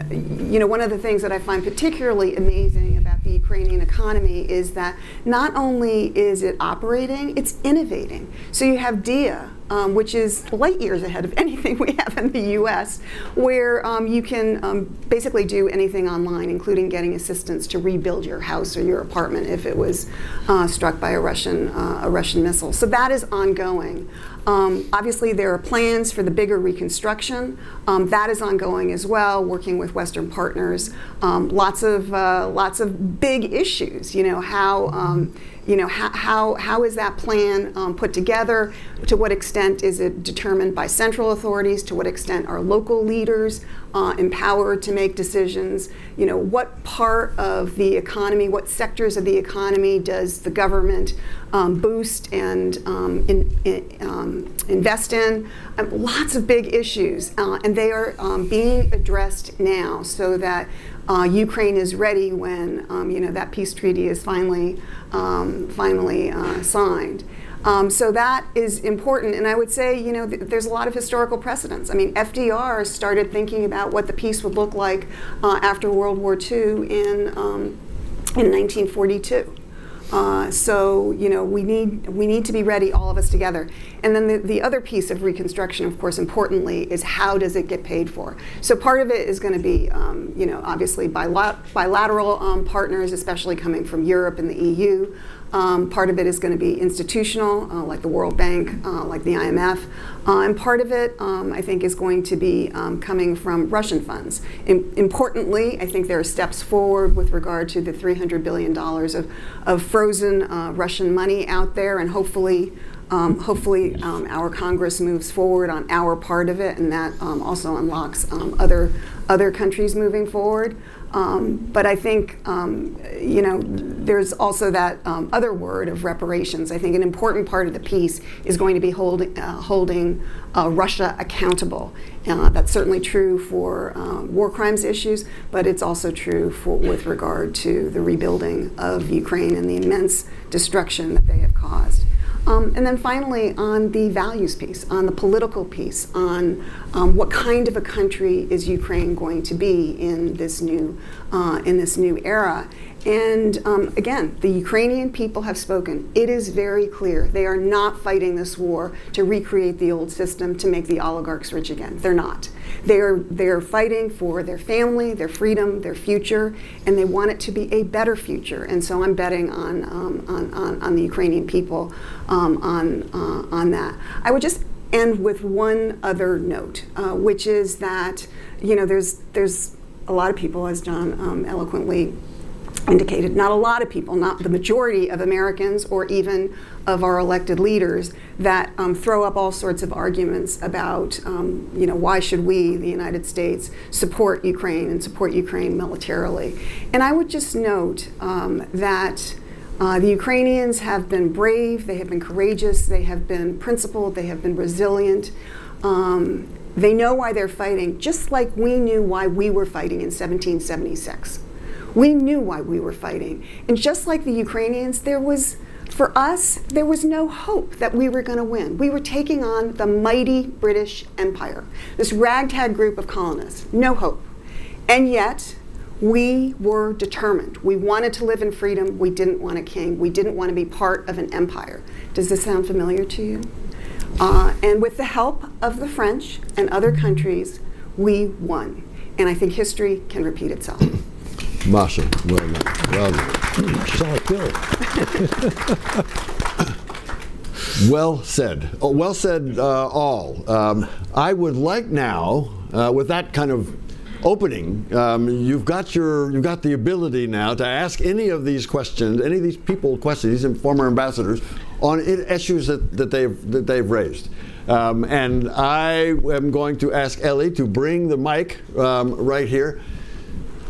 Speaker 7: you know one of the things that I find particularly amazing about the Ukrainian economy is that not only is it operating, it's innovating. So you have Diia, um, which is light years ahead of anything we have in the U.S., where um, you can um, basically do anything online, including getting assistance to rebuild your house or your apartment if it was uh, struck by a Russian uh, a Russian missile. So that is ongoing. Um, obviously, there are plans for the bigger reconstruction. Um, that is ongoing as well, working with Western partners. Um, lots of uh, lots of big issues. You know how um, you know, how, how, how is that plan um, put together? To what extent is it determined by central authorities? To what extent are local leaders uh, empowered to make decisions? You know, what part of the economy, what sectors of the economy does the government um, boost and um, in, in, um, invest in? Um, lots of big issues, uh, and they are um, being addressed now so that uh, Ukraine is ready when um, you know that peace treaty is finally finally uh, signed. Um, so that is important. And I would say, you know, th- there's a lot of historical precedents. I mean, FDR started thinking about what the peace would look like uh, after World War II in, um, in 1942. Uh, so you know we need we need to be ready, all of us together. And then the, the other piece of reconstruction, of course, importantly, is how does it get paid for? So part of it is going to be um, you know obviously by bilateral um, partners, especially coming from Europe and the EU. Um, part of it is going to be institutional, uh, like the World Bank, uh, like the IMF. Uh, and part of it, um, I think, is going to be um, coming from Russian funds. In, importantly, I think there are steps forward with regard to the $300 billion of, of frozen uh, Russian money out there, and hopefully, um, hopefully um, our Congress moves forward on our part of it, and that um, also unlocks other, other countries moving forward. Um, but I think, um, you know, there's also that um, other word of reparations. I think an important part of the peace is going to be holding, uh, holding uh, Russia accountable. Uh, that's certainly true for uh, war crimes issues, but it's also true for, with regard to the rebuilding of Ukraine and the immense destruction that they have caused. Um, and then finally, on the values piece, on the political piece, on um, what kind of a country is Ukraine going to be in this new uh, in this new era. And um, again, the Ukrainian people have spoken. It is very clear. They are not fighting this war to recreate the old system to make the oligarchs rich again. They're not. They're, they're fighting for their family, their freedom, their future, and they want it to be a better future. And so I'm betting on, um, on, on, on, the Ukrainian people um, on, uh, on that. I would just end with one other note, uh, which is that, you know, there's, there's a lot of people, as John um, eloquently indicated, not a lot of people, not the majority of Americans or even of our elected leaders that um, throw up all sorts of arguments about, um, you know, why should we, the United States, support Ukraine and support Ukraine militarily. And I would just note um, that uh, the Ukrainians have been brave, they have been courageous, they have been principled, they have been resilient. Um, they know why they're fighting, just like we knew why we were fighting in 1776. We knew why we were fighting. And just like the Ukrainians, there was, for us, there was no hope that we were going to win. We were taking on the mighty British Empire, this ragtag group of colonists. No hope. And yet, we were determined. We wanted to live in freedom. We didn't want a king. We didn't want to be part of an empire. Does this sound familiar to you? Uh, and with the help of the French and other countries, we won. And I think history can repeat itself.
Speaker 3: Done.
Speaker 4: Solid Bill.
Speaker 3: well said. Oh, well said, uh, all. Um, I would like now, uh, with that kind of opening, um, you've got your, you've got the ability now to ask any of these questions, any of these people questions, these former ambassadors, on issues that, that they've that they've raised. Um, and I am going to ask Ellie to bring the mic um, right here.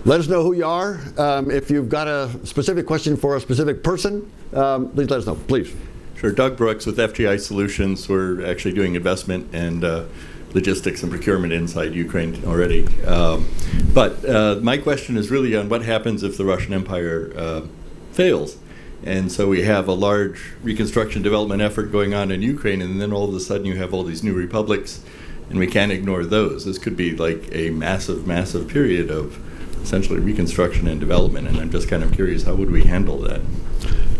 Speaker 3: Let us know who you are. Um, if you've got a specific question for a specific person, um, please let us know, please.
Speaker 8: Sure. Doug Brooks with FGI Solutions. We're actually doing investment and uh, logistics and procurement inside Ukraine already. Um, but uh, my question is really on what happens if the Russian Empire uh, fails. And so we have a large reconstruction development effort going on in Ukraine, and then all of a sudden you have all these new republics, and we can't ignore those. This could be like a massive, massive period of essentially reconstruction and development. And I'm just kind of curious, how would we handle that?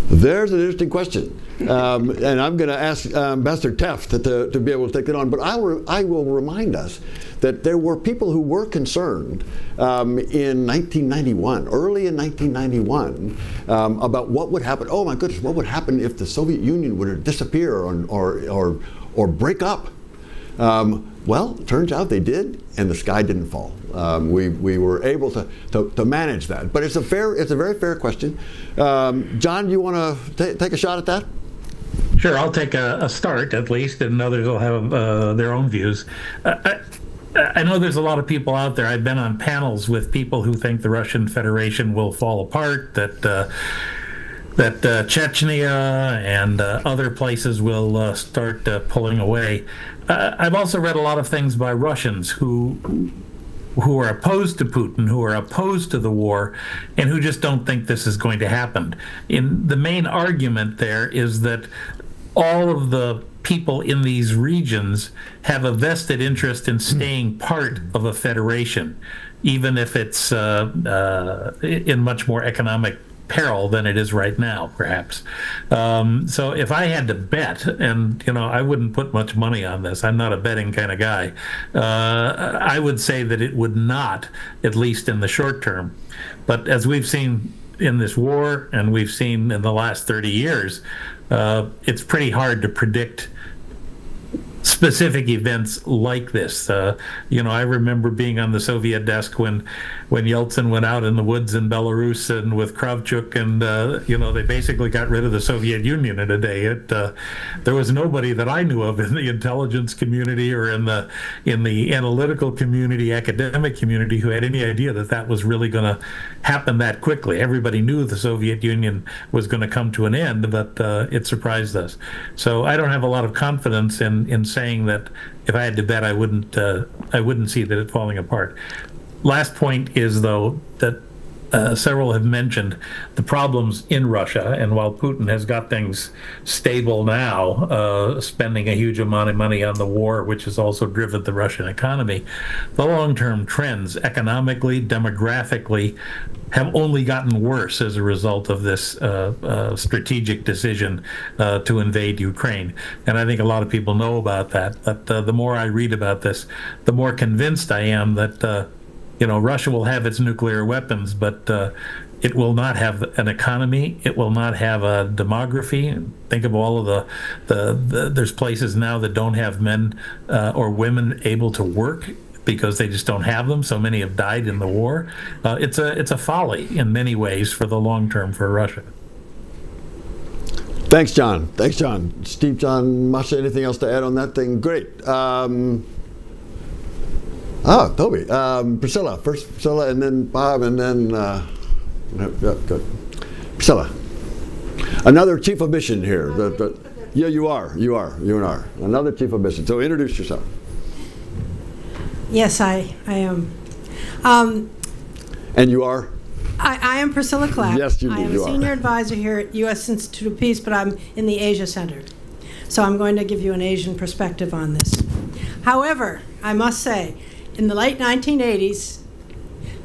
Speaker 3: There's an interesting question. Um, and I'm going to ask um, Ambassador Tefft to, to, be able to take it on. But I, will, I will remind us that there were people who were concerned um, in 1991, early in 1991, um, about what would happen. Oh my goodness, what would happen if the Soviet Union were to disappear or, or, or, or break up? Um, well, turns out they did, and the sky didn't fall. Um, we, we were able to, to, to, manage that. But it's a, fair, it's a very fair question. Um, John, do you want to take a shot at that?
Speaker 6: Sure, I'll take a, a start at least, and others will have uh, their own views. Uh, I, I, know there's a lot of people out there. I've been on panels with people who think the Russian Federation will fall apart, that uh, that uh, Chechnya and uh, other places will uh, start uh, pulling away. Uh, I've also read a lot of things by Russians who who are opposed to Putin, who are opposed to the war, and who just don't think this is going to happen. In the main argument there is that all of the people in these regions have a vested interest in staying part of a federation, even if it's uh, uh, in much more economic peril than it is right now, perhaps. Um, so if I had to bet, and you know, I wouldn't put much money on this. I'm not a betting kind of guy. Uh, I would say that it would not, at least in the short term. But as we've seen in this war, and we've seen in the last 30 years, uh, it's pretty hard to predict specific events like this. Uh, you know, I remember being on the Soviet desk when when Yeltsin went out in the woods in Belarus and with Kravchuk, and uh, you know they basically got rid of the Soviet Union in a day. It uh, there was nobody that I knew of in the intelligence community or in the in the analytical community, academic community, who had any idea that that was really going to happen that quickly. Everybody knew the Soviet Union was going to come to an end, but uh, it surprised us. So I don't have a lot of confidence in in saying that if I had to bet, I wouldn't uh, I wouldn't see that it falling apart. Last point is, though, that uh, several have mentioned the problems in Russia, and while Putin has got things stable now, uh, spending a huge amount of money on the war, which has also driven the Russian economy, the long term trends economically, demographically, have only gotten worse as a result of this uh, uh strategic decision uh, to invade Ukraine. And I think a lot of people know about that. But uh, the more I read about this, the more convinced I am that you know, Russia will have its nuclear weapons, but uh, it will not have an economy. It will not have a demography. Think of all of the, the, the there's places now that don't have men uh, or women able to work because they just don't have them. So many have died in the war. Uh, it's a it's a folly in many ways for the long term for Russia.
Speaker 3: Thanks, John. Thanks, John. Steve, John, Masha, anything else to add on that thing? Great. Um, Oh, Toby. Um, Priscilla. First Priscilla, and then Bob, and then. Uh. Priscilla. Another chief of mission here. The, the, yeah, you are. You are. You are. Another chief of mission. So introduce yourself.
Speaker 9: Yes, I, I am. Um,
Speaker 3: and you are?
Speaker 9: I, I am Priscilla Clapp.
Speaker 3: Yes, you,
Speaker 9: I am
Speaker 3: you
Speaker 9: a senior
Speaker 3: are.
Speaker 9: advisor here at U.S. Institute of Peace, but I'm in the Asia Center. So I'm going to give you an Asian perspective on this. However, I must say, in the late 1980s,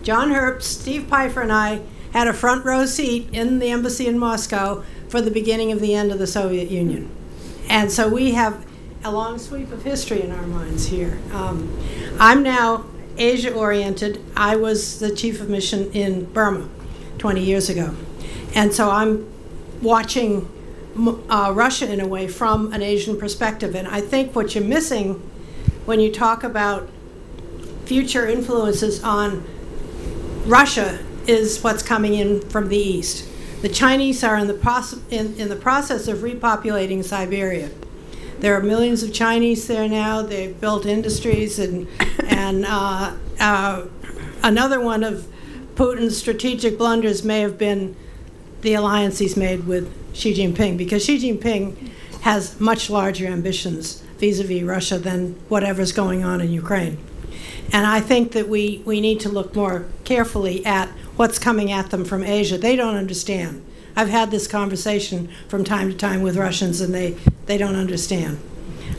Speaker 9: John Herbst, Steve Pifer, and I had a front row seat in the embassy in Moscow for the beginning of the end of the Soviet Union. And so we have a long sweep of history in our minds here. Um, I'm now Asia oriented. I was the chief of mission in Burma 20 years ago. And so I'm watching uh, Russia in a way from an Asian perspective. And I think what you're missing when you talk about future influences on Russia is what's coming in from the east. The Chinese are in the, process, in, in the process of repopulating Siberia. There are millions of Chinese there now. They've built industries, and, and uh, uh, another one of Putin's strategic blunders may have been the alliance he's made with Xi Jinping, because Xi Jinping has much larger ambitions vis a vis Russia than whatever's going on in Ukraine. And I think that we, we need to look more carefully at what's coming at them from Asia. They don't understand. I've had this conversation from time to time with Russians, and they, they don't understand.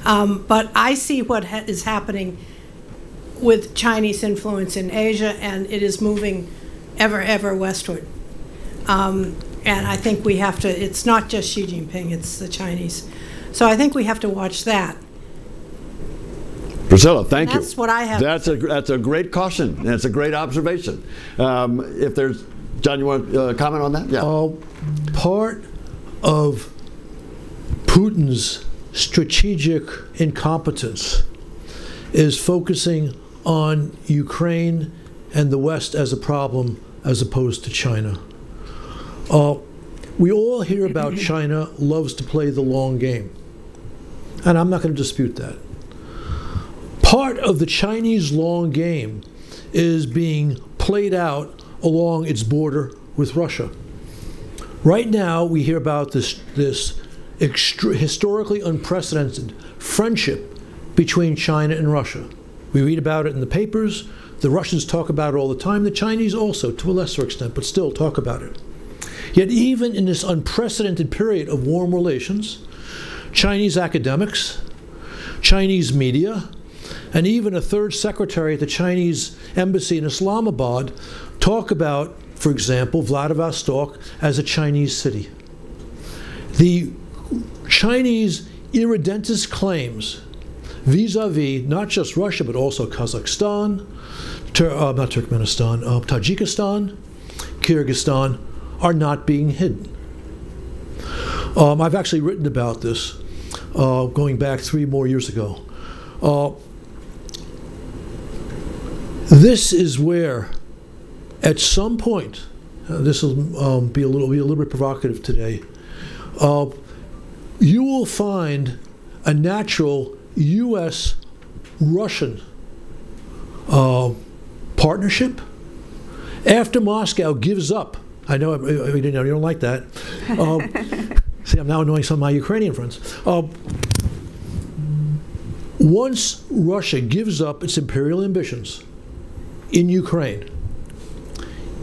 Speaker 9: Um, but I see what ha is happening with Chinese influence in Asia, and it is moving ever, ever westward. Um, and I think we have to, it's not just Xi Jinping, it's the Chinese. So I think we have to watch that.
Speaker 3: Priscilla, thank
Speaker 9: that's you. That's what I have.
Speaker 3: That's a that's a great caution. and it's a great observation. Um, if there's John, you want to uh, comment on that? Yeah.
Speaker 4: Uh, part of Putin's strategic incompetence is focusing on Ukraine and the West as a problem as opposed to China. Uh, we all hear about China loves to play the long game. And I'm not going to dispute that part of the Chinese long game is being played out along its border with Russia. Right now, we hear about this, this historically unprecedented friendship between China and Russia. We read about it in the papers. The Russians talk about it all the time. The Chinese also, to a lesser extent, but still talk about it. Yet, even in this unprecedented period of warm relations, Chinese academics, Chinese media, and even a third secretary at the Chinese embassy in Islamabad talk about, for example, Vladivostok as a Chinese city. The Chinese irredentist claims vis-a-vis not just Russia but also Kazakhstan, Tur- uh, not Turkmenistan, uh, Tajikistan, Kyrgyzstan are not being hidden. Um, I've actually written about this uh, going back three more years ago. Uh, this is where, at some point, uh, this will um, be a little be a little bit provocative today. Uh, you will find a natural U.S. Russian uh, partnership after Moscow gives up. I know uh, you don't, you don't like that. Um, see, I'm now annoying some of my Ukrainian friends. Uh, once Russia gives up its imperial ambitions in Ukraine,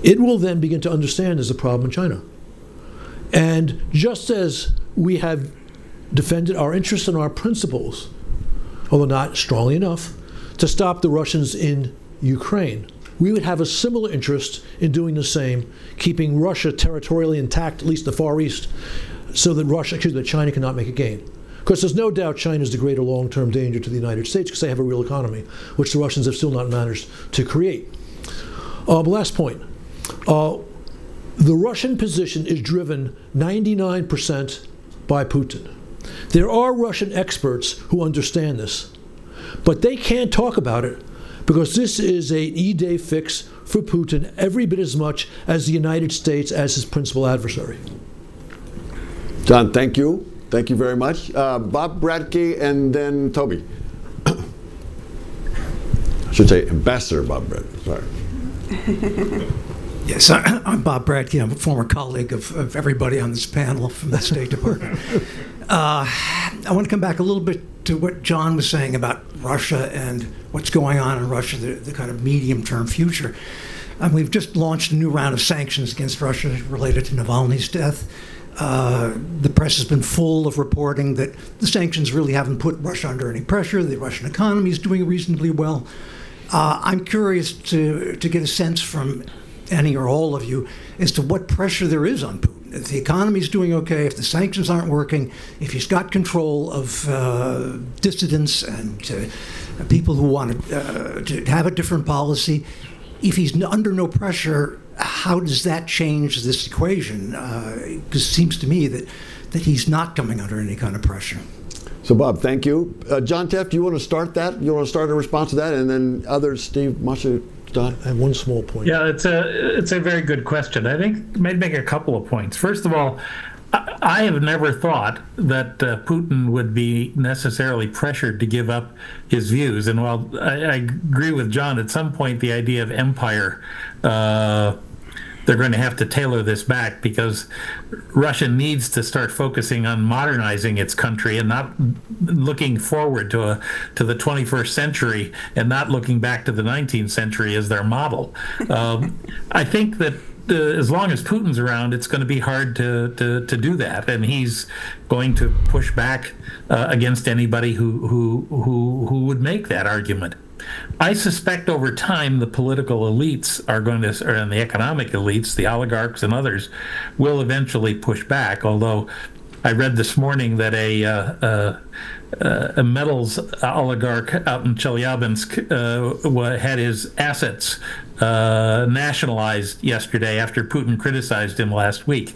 Speaker 4: it will then begin to understand there's a problem in China. And just as we have defended our interests and our principles, although not strongly enough, to stop the Russians in Ukraine, we would have a similar interest in doing the same, keeping Russia territorially intact, at least the Far East, so that Russia, excuse me, China cannot make a gain. Because there's no doubt China is the greater long-term danger to the United States because they have a real economy, which the Russians have still not managed to create. Uh, last point. Uh, the Russian position is driven 99% by Putin. There are Russian experts who understand this, but they can't talk about it because this is an idée fixe for Putin every bit as much as the United States as his principal adversary.
Speaker 3: John, thank you. Thank you very much. Uh, Bob Bradtke and then Toby. I should say Ambassador Bob Bradtke. Sorry.
Speaker 10: Yes, I'm Bob Bradtke. I'm a former colleague of, of everybody on this panel from the State Department. Uh, I want to come back a little bit to what John was saying about Russia and what's going on in Russia, the, the kind of medium term future. Um, we've just launched a new round of sanctions against Russia related to Navalny's death. Uh, the press has been full of reporting that the sanctions really haven't put Russia under any pressure. The Russian economy is doing reasonably well. Uh, I'm curious to, to get a sense from any or all of you as to what pressure there is on Putin. If the economy is doing okay, if the sanctions aren't working, if he's got control of uh, dissidents and uh, people who want uh, to have a different policy, if he's under no pressure, how does that change this equation? Because it seems to me that, that he's not coming under any kind of pressure.
Speaker 3: So, Bob, thank you. Uh, John Tefft, do you want to start that? You want to start a response to that? And then others, Steve, Masha, Don?
Speaker 4: I have one small point.
Speaker 6: Yeah, it's a it's a very good question. I think maybe make a couple of points. First of all, I, I have never thought that uh, Putin would be necessarily pressured to give up his views. And while I, I agree with John, at some point the idea of empire. Uh, they're going to have to tailor this back because Russia needs to start focusing on modernizing its country and not looking forward to a to the 21st century and not looking back to the 19th century as their model. Um, I think that uh, as long as Putin's around, it's going to be hard to, to, to do that, and he's going to push back uh, against anybody who, who who who would make that argument. I suspect over time the political elites are going to, and the economic elites, the oligarchs and others, will eventually push back. Although I read this morning that a uh, uh, a metals oligarch out in Chelyabinsk uh, had his assets uh, nationalized yesterday after Putin criticized him last week.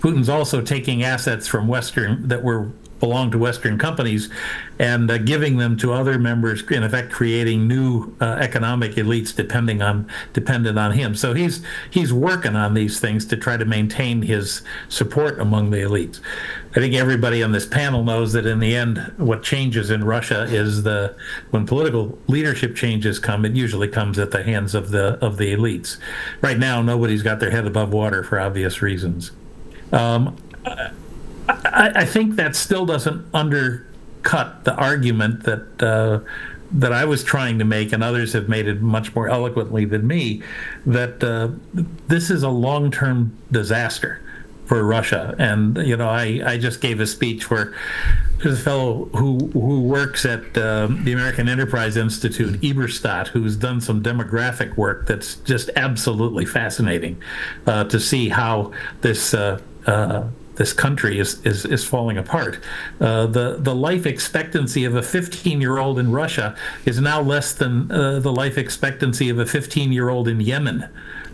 Speaker 6: Putin's also taking assets from Western that were belong to Western companies and uh, giving them to other members, in effect, creating new uh, economic elites depending on dependent on him. So he's he's working on these things to try to maintain his support among the elites. I think everybody on this panel knows that in the end, what changes in Russia is the when political leadership changes come, it usually comes at the hands of the of the elites. Right now, nobody's got their head above water for obvious reasons. Um, I, I, think that still doesn't undercut the argument that uh, that I was trying to make, and others have made it much more eloquently than me, that uh, this is a long-term disaster for Russia. And you know, I, I just gave a speech where there's a fellow who who works at uh, the American Enterprise Institute, Eberstadt, who's done some demographic work that's just absolutely fascinating uh, to see how this. Uh, uh this country is, is, is falling apart. Uh, the, the life expectancy of a 15 year old in Russia is now less than uh, the life expectancy of a 15 year old in Yemen.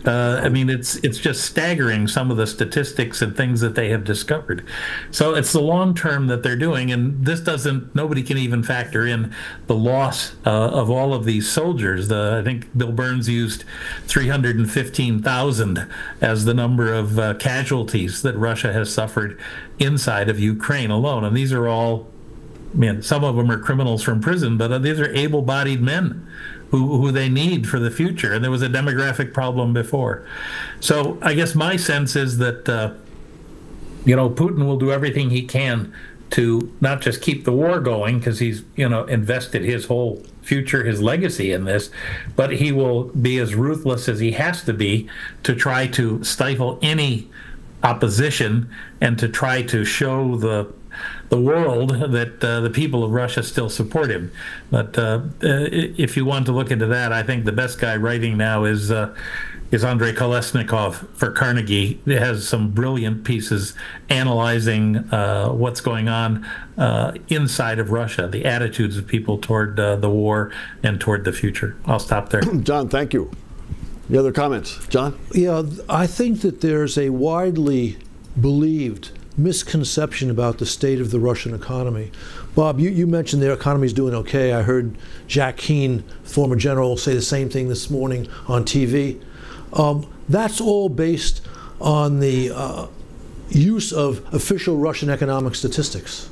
Speaker 6: Uh, I mean, it's it's just staggering some of the statistics and things that they have discovered. So it's the long term that they're doing, and this doesn't. Nobody can even factor in the loss uh, of all of these soldiers. The I think Bill Burns used 315,000 as the number of uh, casualties that Russia has suffered inside of Ukraine alone, and these are all. I mean, some of them are criminals from prison, but uh, these are able-bodied men who, who they need for the future. And there was a demographic problem before. So I guess my sense is that, uh, you know, Putin will do everything he can to not just keep the war going because he's, you know, invested his whole future, his legacy in this, but he will be as ruthless as he has to be to try to stifle any opposition and to try to show the the world that uh, the people of Russia still support him. But uh, uh, if you want to look into that, I think the best guy writing now is uh, is Andrei Kolesnikov for Carnegie. It has some brilliant pieces analyzing uh, what's going on uh, inside of Russia, the attitudes of people toward the war and toward the future. I'll stop there.
Speaker 3: John, thank you. Any other comments? John?
Speaker 4: Yeah, I think that there's a widely believed misconception about the state of the Russian economy. Bob, you, you mentioned their economy is doing okay. I heard Jack Keane, former general, say the same thing this morning on TV. Um, that's all based on the uh, use of official Russian economic statistics,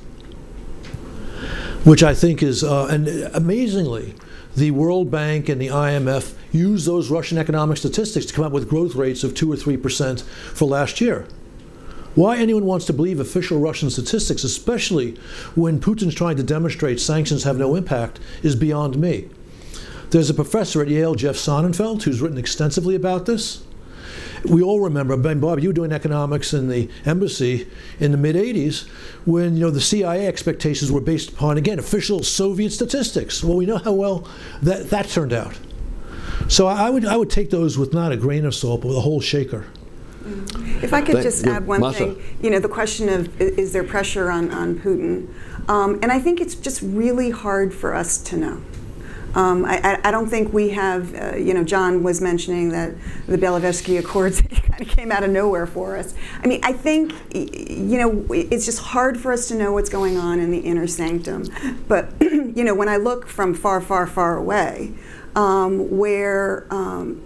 Speaker 4: which I think is, uh, and amazingly, the World Bank and the IMF use those Russian economic statistics to come up with growth rates of 2 or 3 percent for last year. Why anyone wants to believe official Russian statistics, especially when Putin's trying to demonstrate sanctions have no impact, is beyond me. There's a professor at Yale, Jeff Sonnenfeld, who's written extensively about this. We all remember, Ben Bob, you were doing economics in the embassy in the mid 80s when you know the CIA expectations were based upon, again, official Soviet statistics. Well, we know how well that, that turned out. So I would, I would take those with not a grain of salt, but with a whole shaker.
Speaker 7: If I could just add one Masha. thing, you know, the question of is there pressure on, on Putin? Um, and I think it's just really hard for us to know. Um, I, I, don't think we have, uh, you know, John was mentioning that the Belivetsky Accords kind of came out of nowhere for us. I mean, I think, you know, it's just hard for us to know what's going on in the inner sanctum. But, you know, when I look from far, far, far away, um, where um,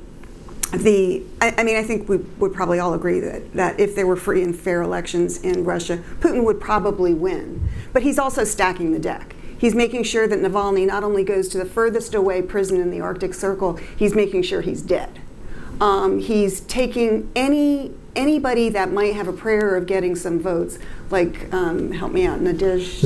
Speaker 7: the I, I, mean I think we would probably all agree that, that if there were free and fair elections in Russia, Putin would probably win. But he's also stacking the deck. He's making sure that Navalny not only goes to the furthest away prison in the Arctic Circle, he's making sure he's dead. Um, he's taking any anybody that might have a prayer of getting some votes, like um, help me out,
Speaker 4: Nadezhdin,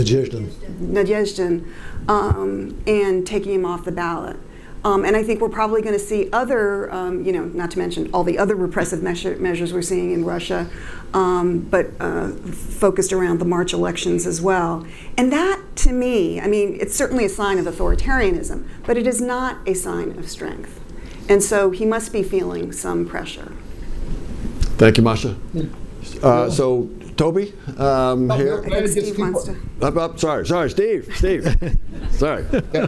Speaker 7: Nadezhdin, um, and taking him off the ballot. Um, and I think we're probably going to see other, um, you know, not to mention all the other repressive measure, measures we're seeing in Russia, um, but uh, focused around the March elections as well. And that, to me, I mean, it's certainly a sign of authoritarianism, but it is not a sign of strength. And so he must be feeling some pressure.
Speaker 3: Thank you, Masha. Uh, so Toby um,
Speaker 7: oh,
Speaker 3: here.
Speaker 7: No, Steve wants to.
Speaker 3: Up, up, sorry, sorry, Steve, Steve. sorry.
Speaker 5: Yeah,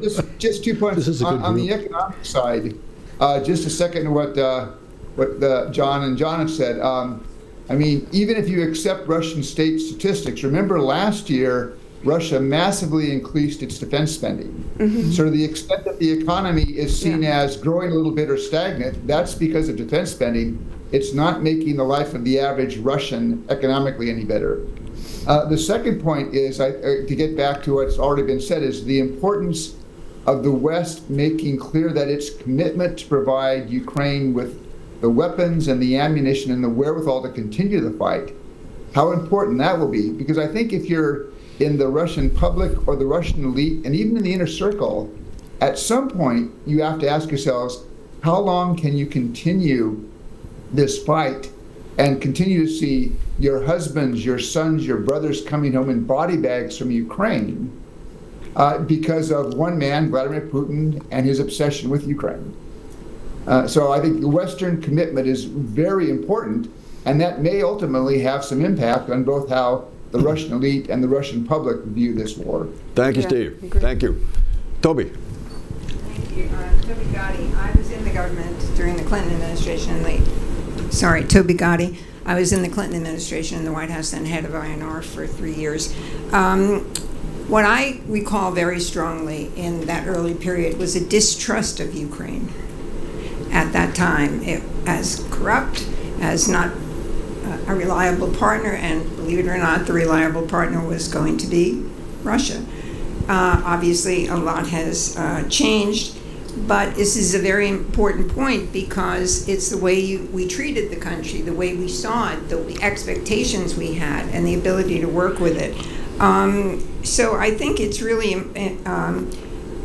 Speaker 5: just, just, two points on, on, the economic side. Uh, just a second to what uh, what the, John and John have said. Um, I mean, even if you accept Russian state statistics, remember last year Russia massively increased its defense spending. Mm-hmm. So, to the extent that the economy is seen yeah. as growing a little bit or stagnant, that's because of defense spending. It's not making the life of the average Russian economically any better. Uh, the second point is, I, uh, to get back to what's already been said, is the importance of the West making clear that its commitment to provide Ukraine with the weapons and the ammunition and the wherewithal to continue the fight, how important that will be. Because I think if you're in the Russian public or the Russian elite, and even in the inner circle, at some point you have to ask yourselves, how long can you continue this fight and continue to see your husbands, your sons, your brothers coming home in body bags from Ukraine uh, because of one man, Vladimir Putin, and his obsession with Ukraine. Uh, so I think the Western commitment is very important, and that may ultimately have some impact on both how the Russian elite and the Russian public view this war.
Speaker 3: Thank you,
Speaker 7: Yeah,
Speaker 3: Steve. Thank you. Toby.
Speaker 11: Thank you. Uh, Toby Gati. I was in the government during the Clinton administration in the, sorry, Toby Gati. I was in the Clinton administration in the White House and head of INR for three years. Um, what I recall very strongly in that early period was a distrust of Ukraine at that time it, as corrupt, as not uh, a reliable partner, and believe it or not, the reliable partner was going to be Russia. Uh, obviously, a lot has uh, changed, but this is a very important point because it's the way you, we treated the country, the way we saw it, the expectations we had, and the ability to work with it. Um, so I think it's really. Um,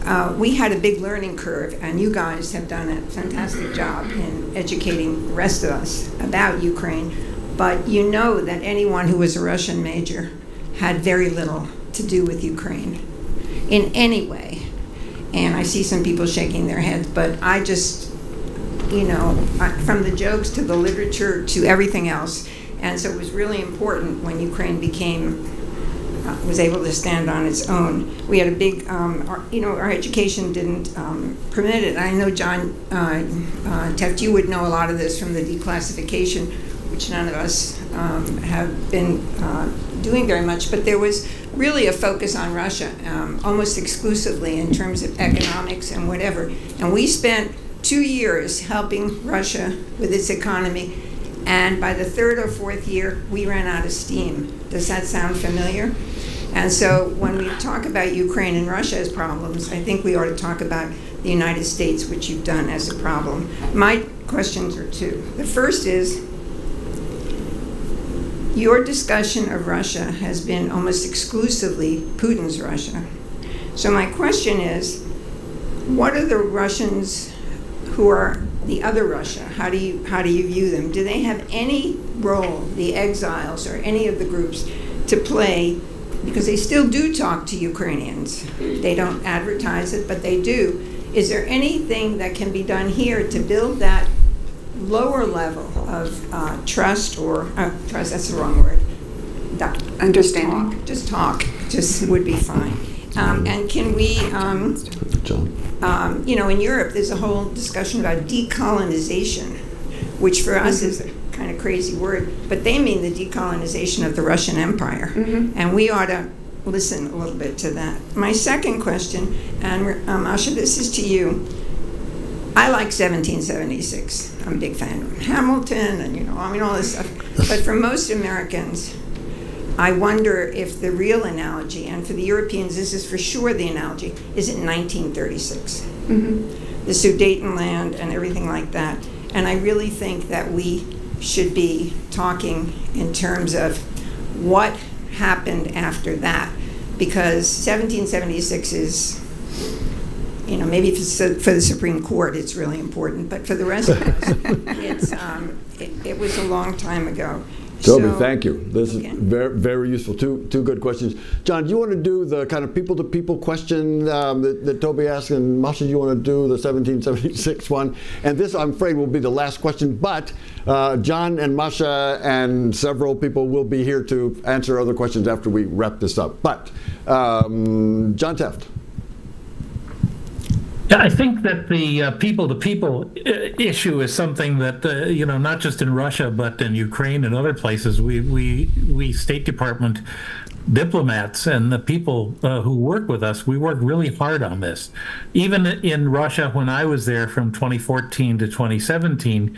Speaker 11: uh, we had a big learning curve, and you guys have done a fantastic job in educating the rest of us about Ukraine. But you know that anyone who was a Russian major had very little to do with Ukraine in any way. And I see some people shaking their heads, but I just, you know, I- from the jokes to the literature to everything else. And so it was really important when Ukraine became uh, was able to stand on its own. We had a big, um, our, you know, our education didn't um, permit it. I know John uh, uh, Tefft, you would know a lot of this from the declassification, which none of us um, have been uh, doing very much. But there was really a focus on Russia, um, almost exclusively in terms of economics and whatever. And we spent two years helping Russia with its economy. And by the third or fourth year, we ran out of steam. Does that sound familiar? And so when we talk about Ukraine and Russia as problems, I think we ought to talk about the United States, which you've done as a problem. My questions are two. The first is your discussion of Russia has been almost exclusively Putin's Russia. So my question is what are the Russians who are the other Russia? How do you how do you view them? Do they have any role, the exiles or any of the groups, to play? Because they still do talk to Ukrainians. They don't advertise it, but they do. Is there anything that can be done here to build that lower level of uh, trust or uh, trust? That's the wrong word. That-
Speaker 7: Understanding.
Speaker 11: Talk, just talk. Just would be fine. Um, and can we? Um,
Speaker 3: John.
Speaker 11: um, you know, in Europe, there's a whole discussion about decolonization, which for us is a kind of crazy word, but they mean the decolonization of the Russian Empire. And we ought to listen a little bit to that. My second question, and um, Asha, this is to you. I like 1776. I'm a big fan of Hamilton and, you know, I mean, all this stuff. But for most Americans, I wonder if the real analogy, and for the Europeans, this is for sure the analogy, is in 1936. Mm-hmm. The Sudetenland and everything like that. And I really think that we should be talking in terms of what happened after that. Because 1776 is, you know, maybe for, the- Supreme Court it's really important, but for the rest of us, it's, um, it, it was a long time ago.
Speaker 3: Toby,
Speaker 11: So-
Speaker 3: thank you. This is very, very useful. Two, two good questions. John, do you want to do the kind of people-to-people question um, that, that Toby asked, and Masha, do you want to do the 1776 one? And this, I'm afraid, will be the last question. But uh, John and Masha and several people will be here to answer other questions after we wrap this up. But um, John Tefft.
Speaker 6: Yeah, I think that the uh, people-to-people uh, issue is something that uh, you know, not just in Russia but in Ukraine and other places. We we we State Department diplomats and the people uh, who work with us, we work really hard on this. Even in Russia, when I was there from 2014 to 2017.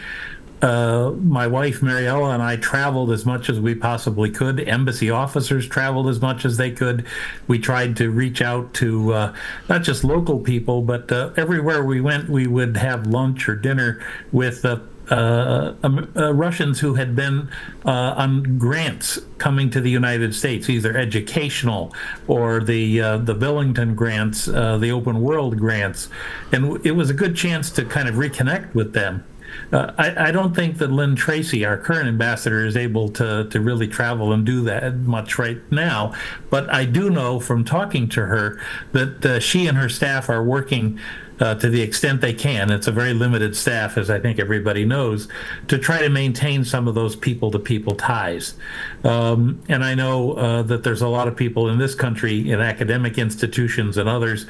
Speaker 6: Uh, my wife Mariella and I traveled as much as we possibly could. Embassy officers traveled as much as they could. We tried to reach out to uh, not just local people, but uh, everywhere we went, we would have lunch or dinner with uh, uh, um, uh, Russians who had been uh, on grants coming to the United States, either educational or the uh, the Billington grants, the Open World grants, and it was a good chance to kind of reconnect with them. Uh, I, I, don't think that Lynn Tracy, our current ambassador, is able to, to really travel and do that much right now. But I do know from talking to her that uh, she and her staff are working uh, to the extent they can. It's a very limited staff, as I think everybody knows, to try to maintain some of those people to people ties. Um, and I know uh, that there's a lot of people in this country, in academic institutions and others,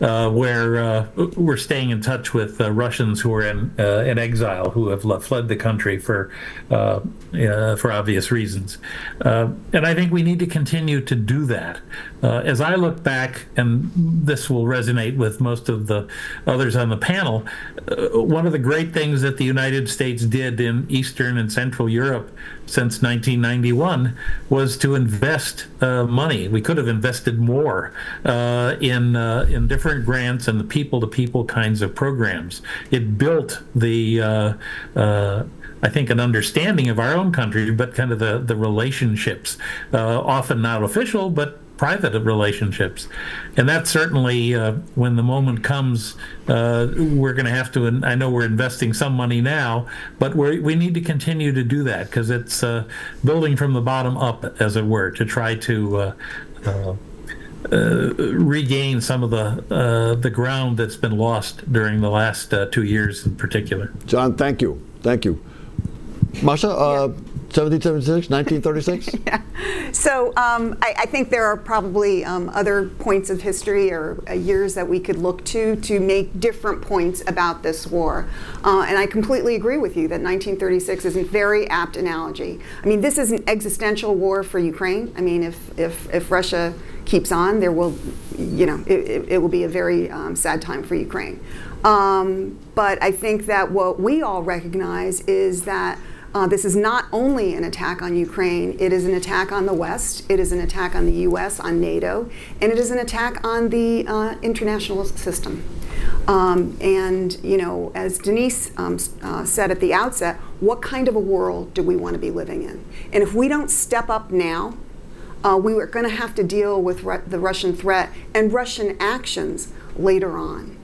Speaker 6: uh, where uh, we're staying in touch with uh, Russians who are in, uh, in exile, who have fled the country for, for obvious reasons. and I think we need to continue to do that. as I look back, and this will resonate with most of the others on the panel, uh, one of the great things that the United States did in Eastern and Central Europe since 1991 was to invest uh, money. We could have invested more uh, in uh, in different grants and the people-to-people kinds of programs. It built the uh, uh, I think, an understanding of our own country, but kind of the, the relationships, often not official, but private relationships. And that certainly, uh, when the moment comes, uh, we're going to have to. I know we're investing some money now, but we we need to continue to do that because it's uh, building from the bottom up, as it were, to try to. Uh, uh, uh, regain some of the the ground that's been lost during the last two years, in particular.
Speaker 3: John, thank you, thank you. Masha, yeah. 1776, 1936?
Speaker 7: yeah. So um, I, I, think there are probably um, other points of history or uh, years that we could look to to make different points about this war. Uh, and I completely agree with you that 1936 is a very apt analogy. I mean, this is an existential war for Ukraine. I mean, if, if, if Russia keeps on, there will, you know, it, it will be a very um, sad time for Ukraine. Um, but I think that what we all recognize is that uh, this is not only an attack on Ukraine, it is an attack on the West, it is an attack on the US, on NATO, and it is an attack on the uh, international system. Um, and, you know, as Denys um, uh, said at the outset, what kind of a world do we want to be living in? And if we don't step up now, uh, we are going to have to deal with the Russian threat and Russian actions later on.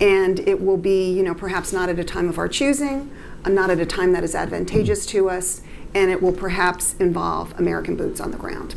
Speaker 7: And it will be, you know, perhaps not at a time of our choosing, not at a time that is advantageous to us, and it will perhaps involve American boots on the ground.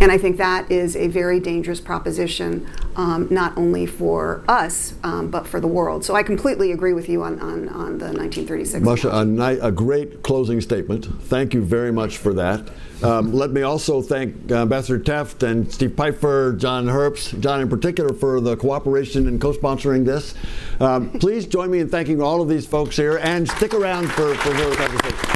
Speaker 7: And I think that is a very dangerous proposition, um, not only for us, um, but for the world. So I completely agree with you on, on, on the 1936.
Speaker 3: Masha, a, a, great closing statement. Thank you very much for that. Um, let me also thank uh, Ambassador Tefft and Steve Pifer, John Herbst, John in particular, for the cooperation in co-sponsoring this. Um, please join me in thanking all of these folks here and stick around for, for further conversation.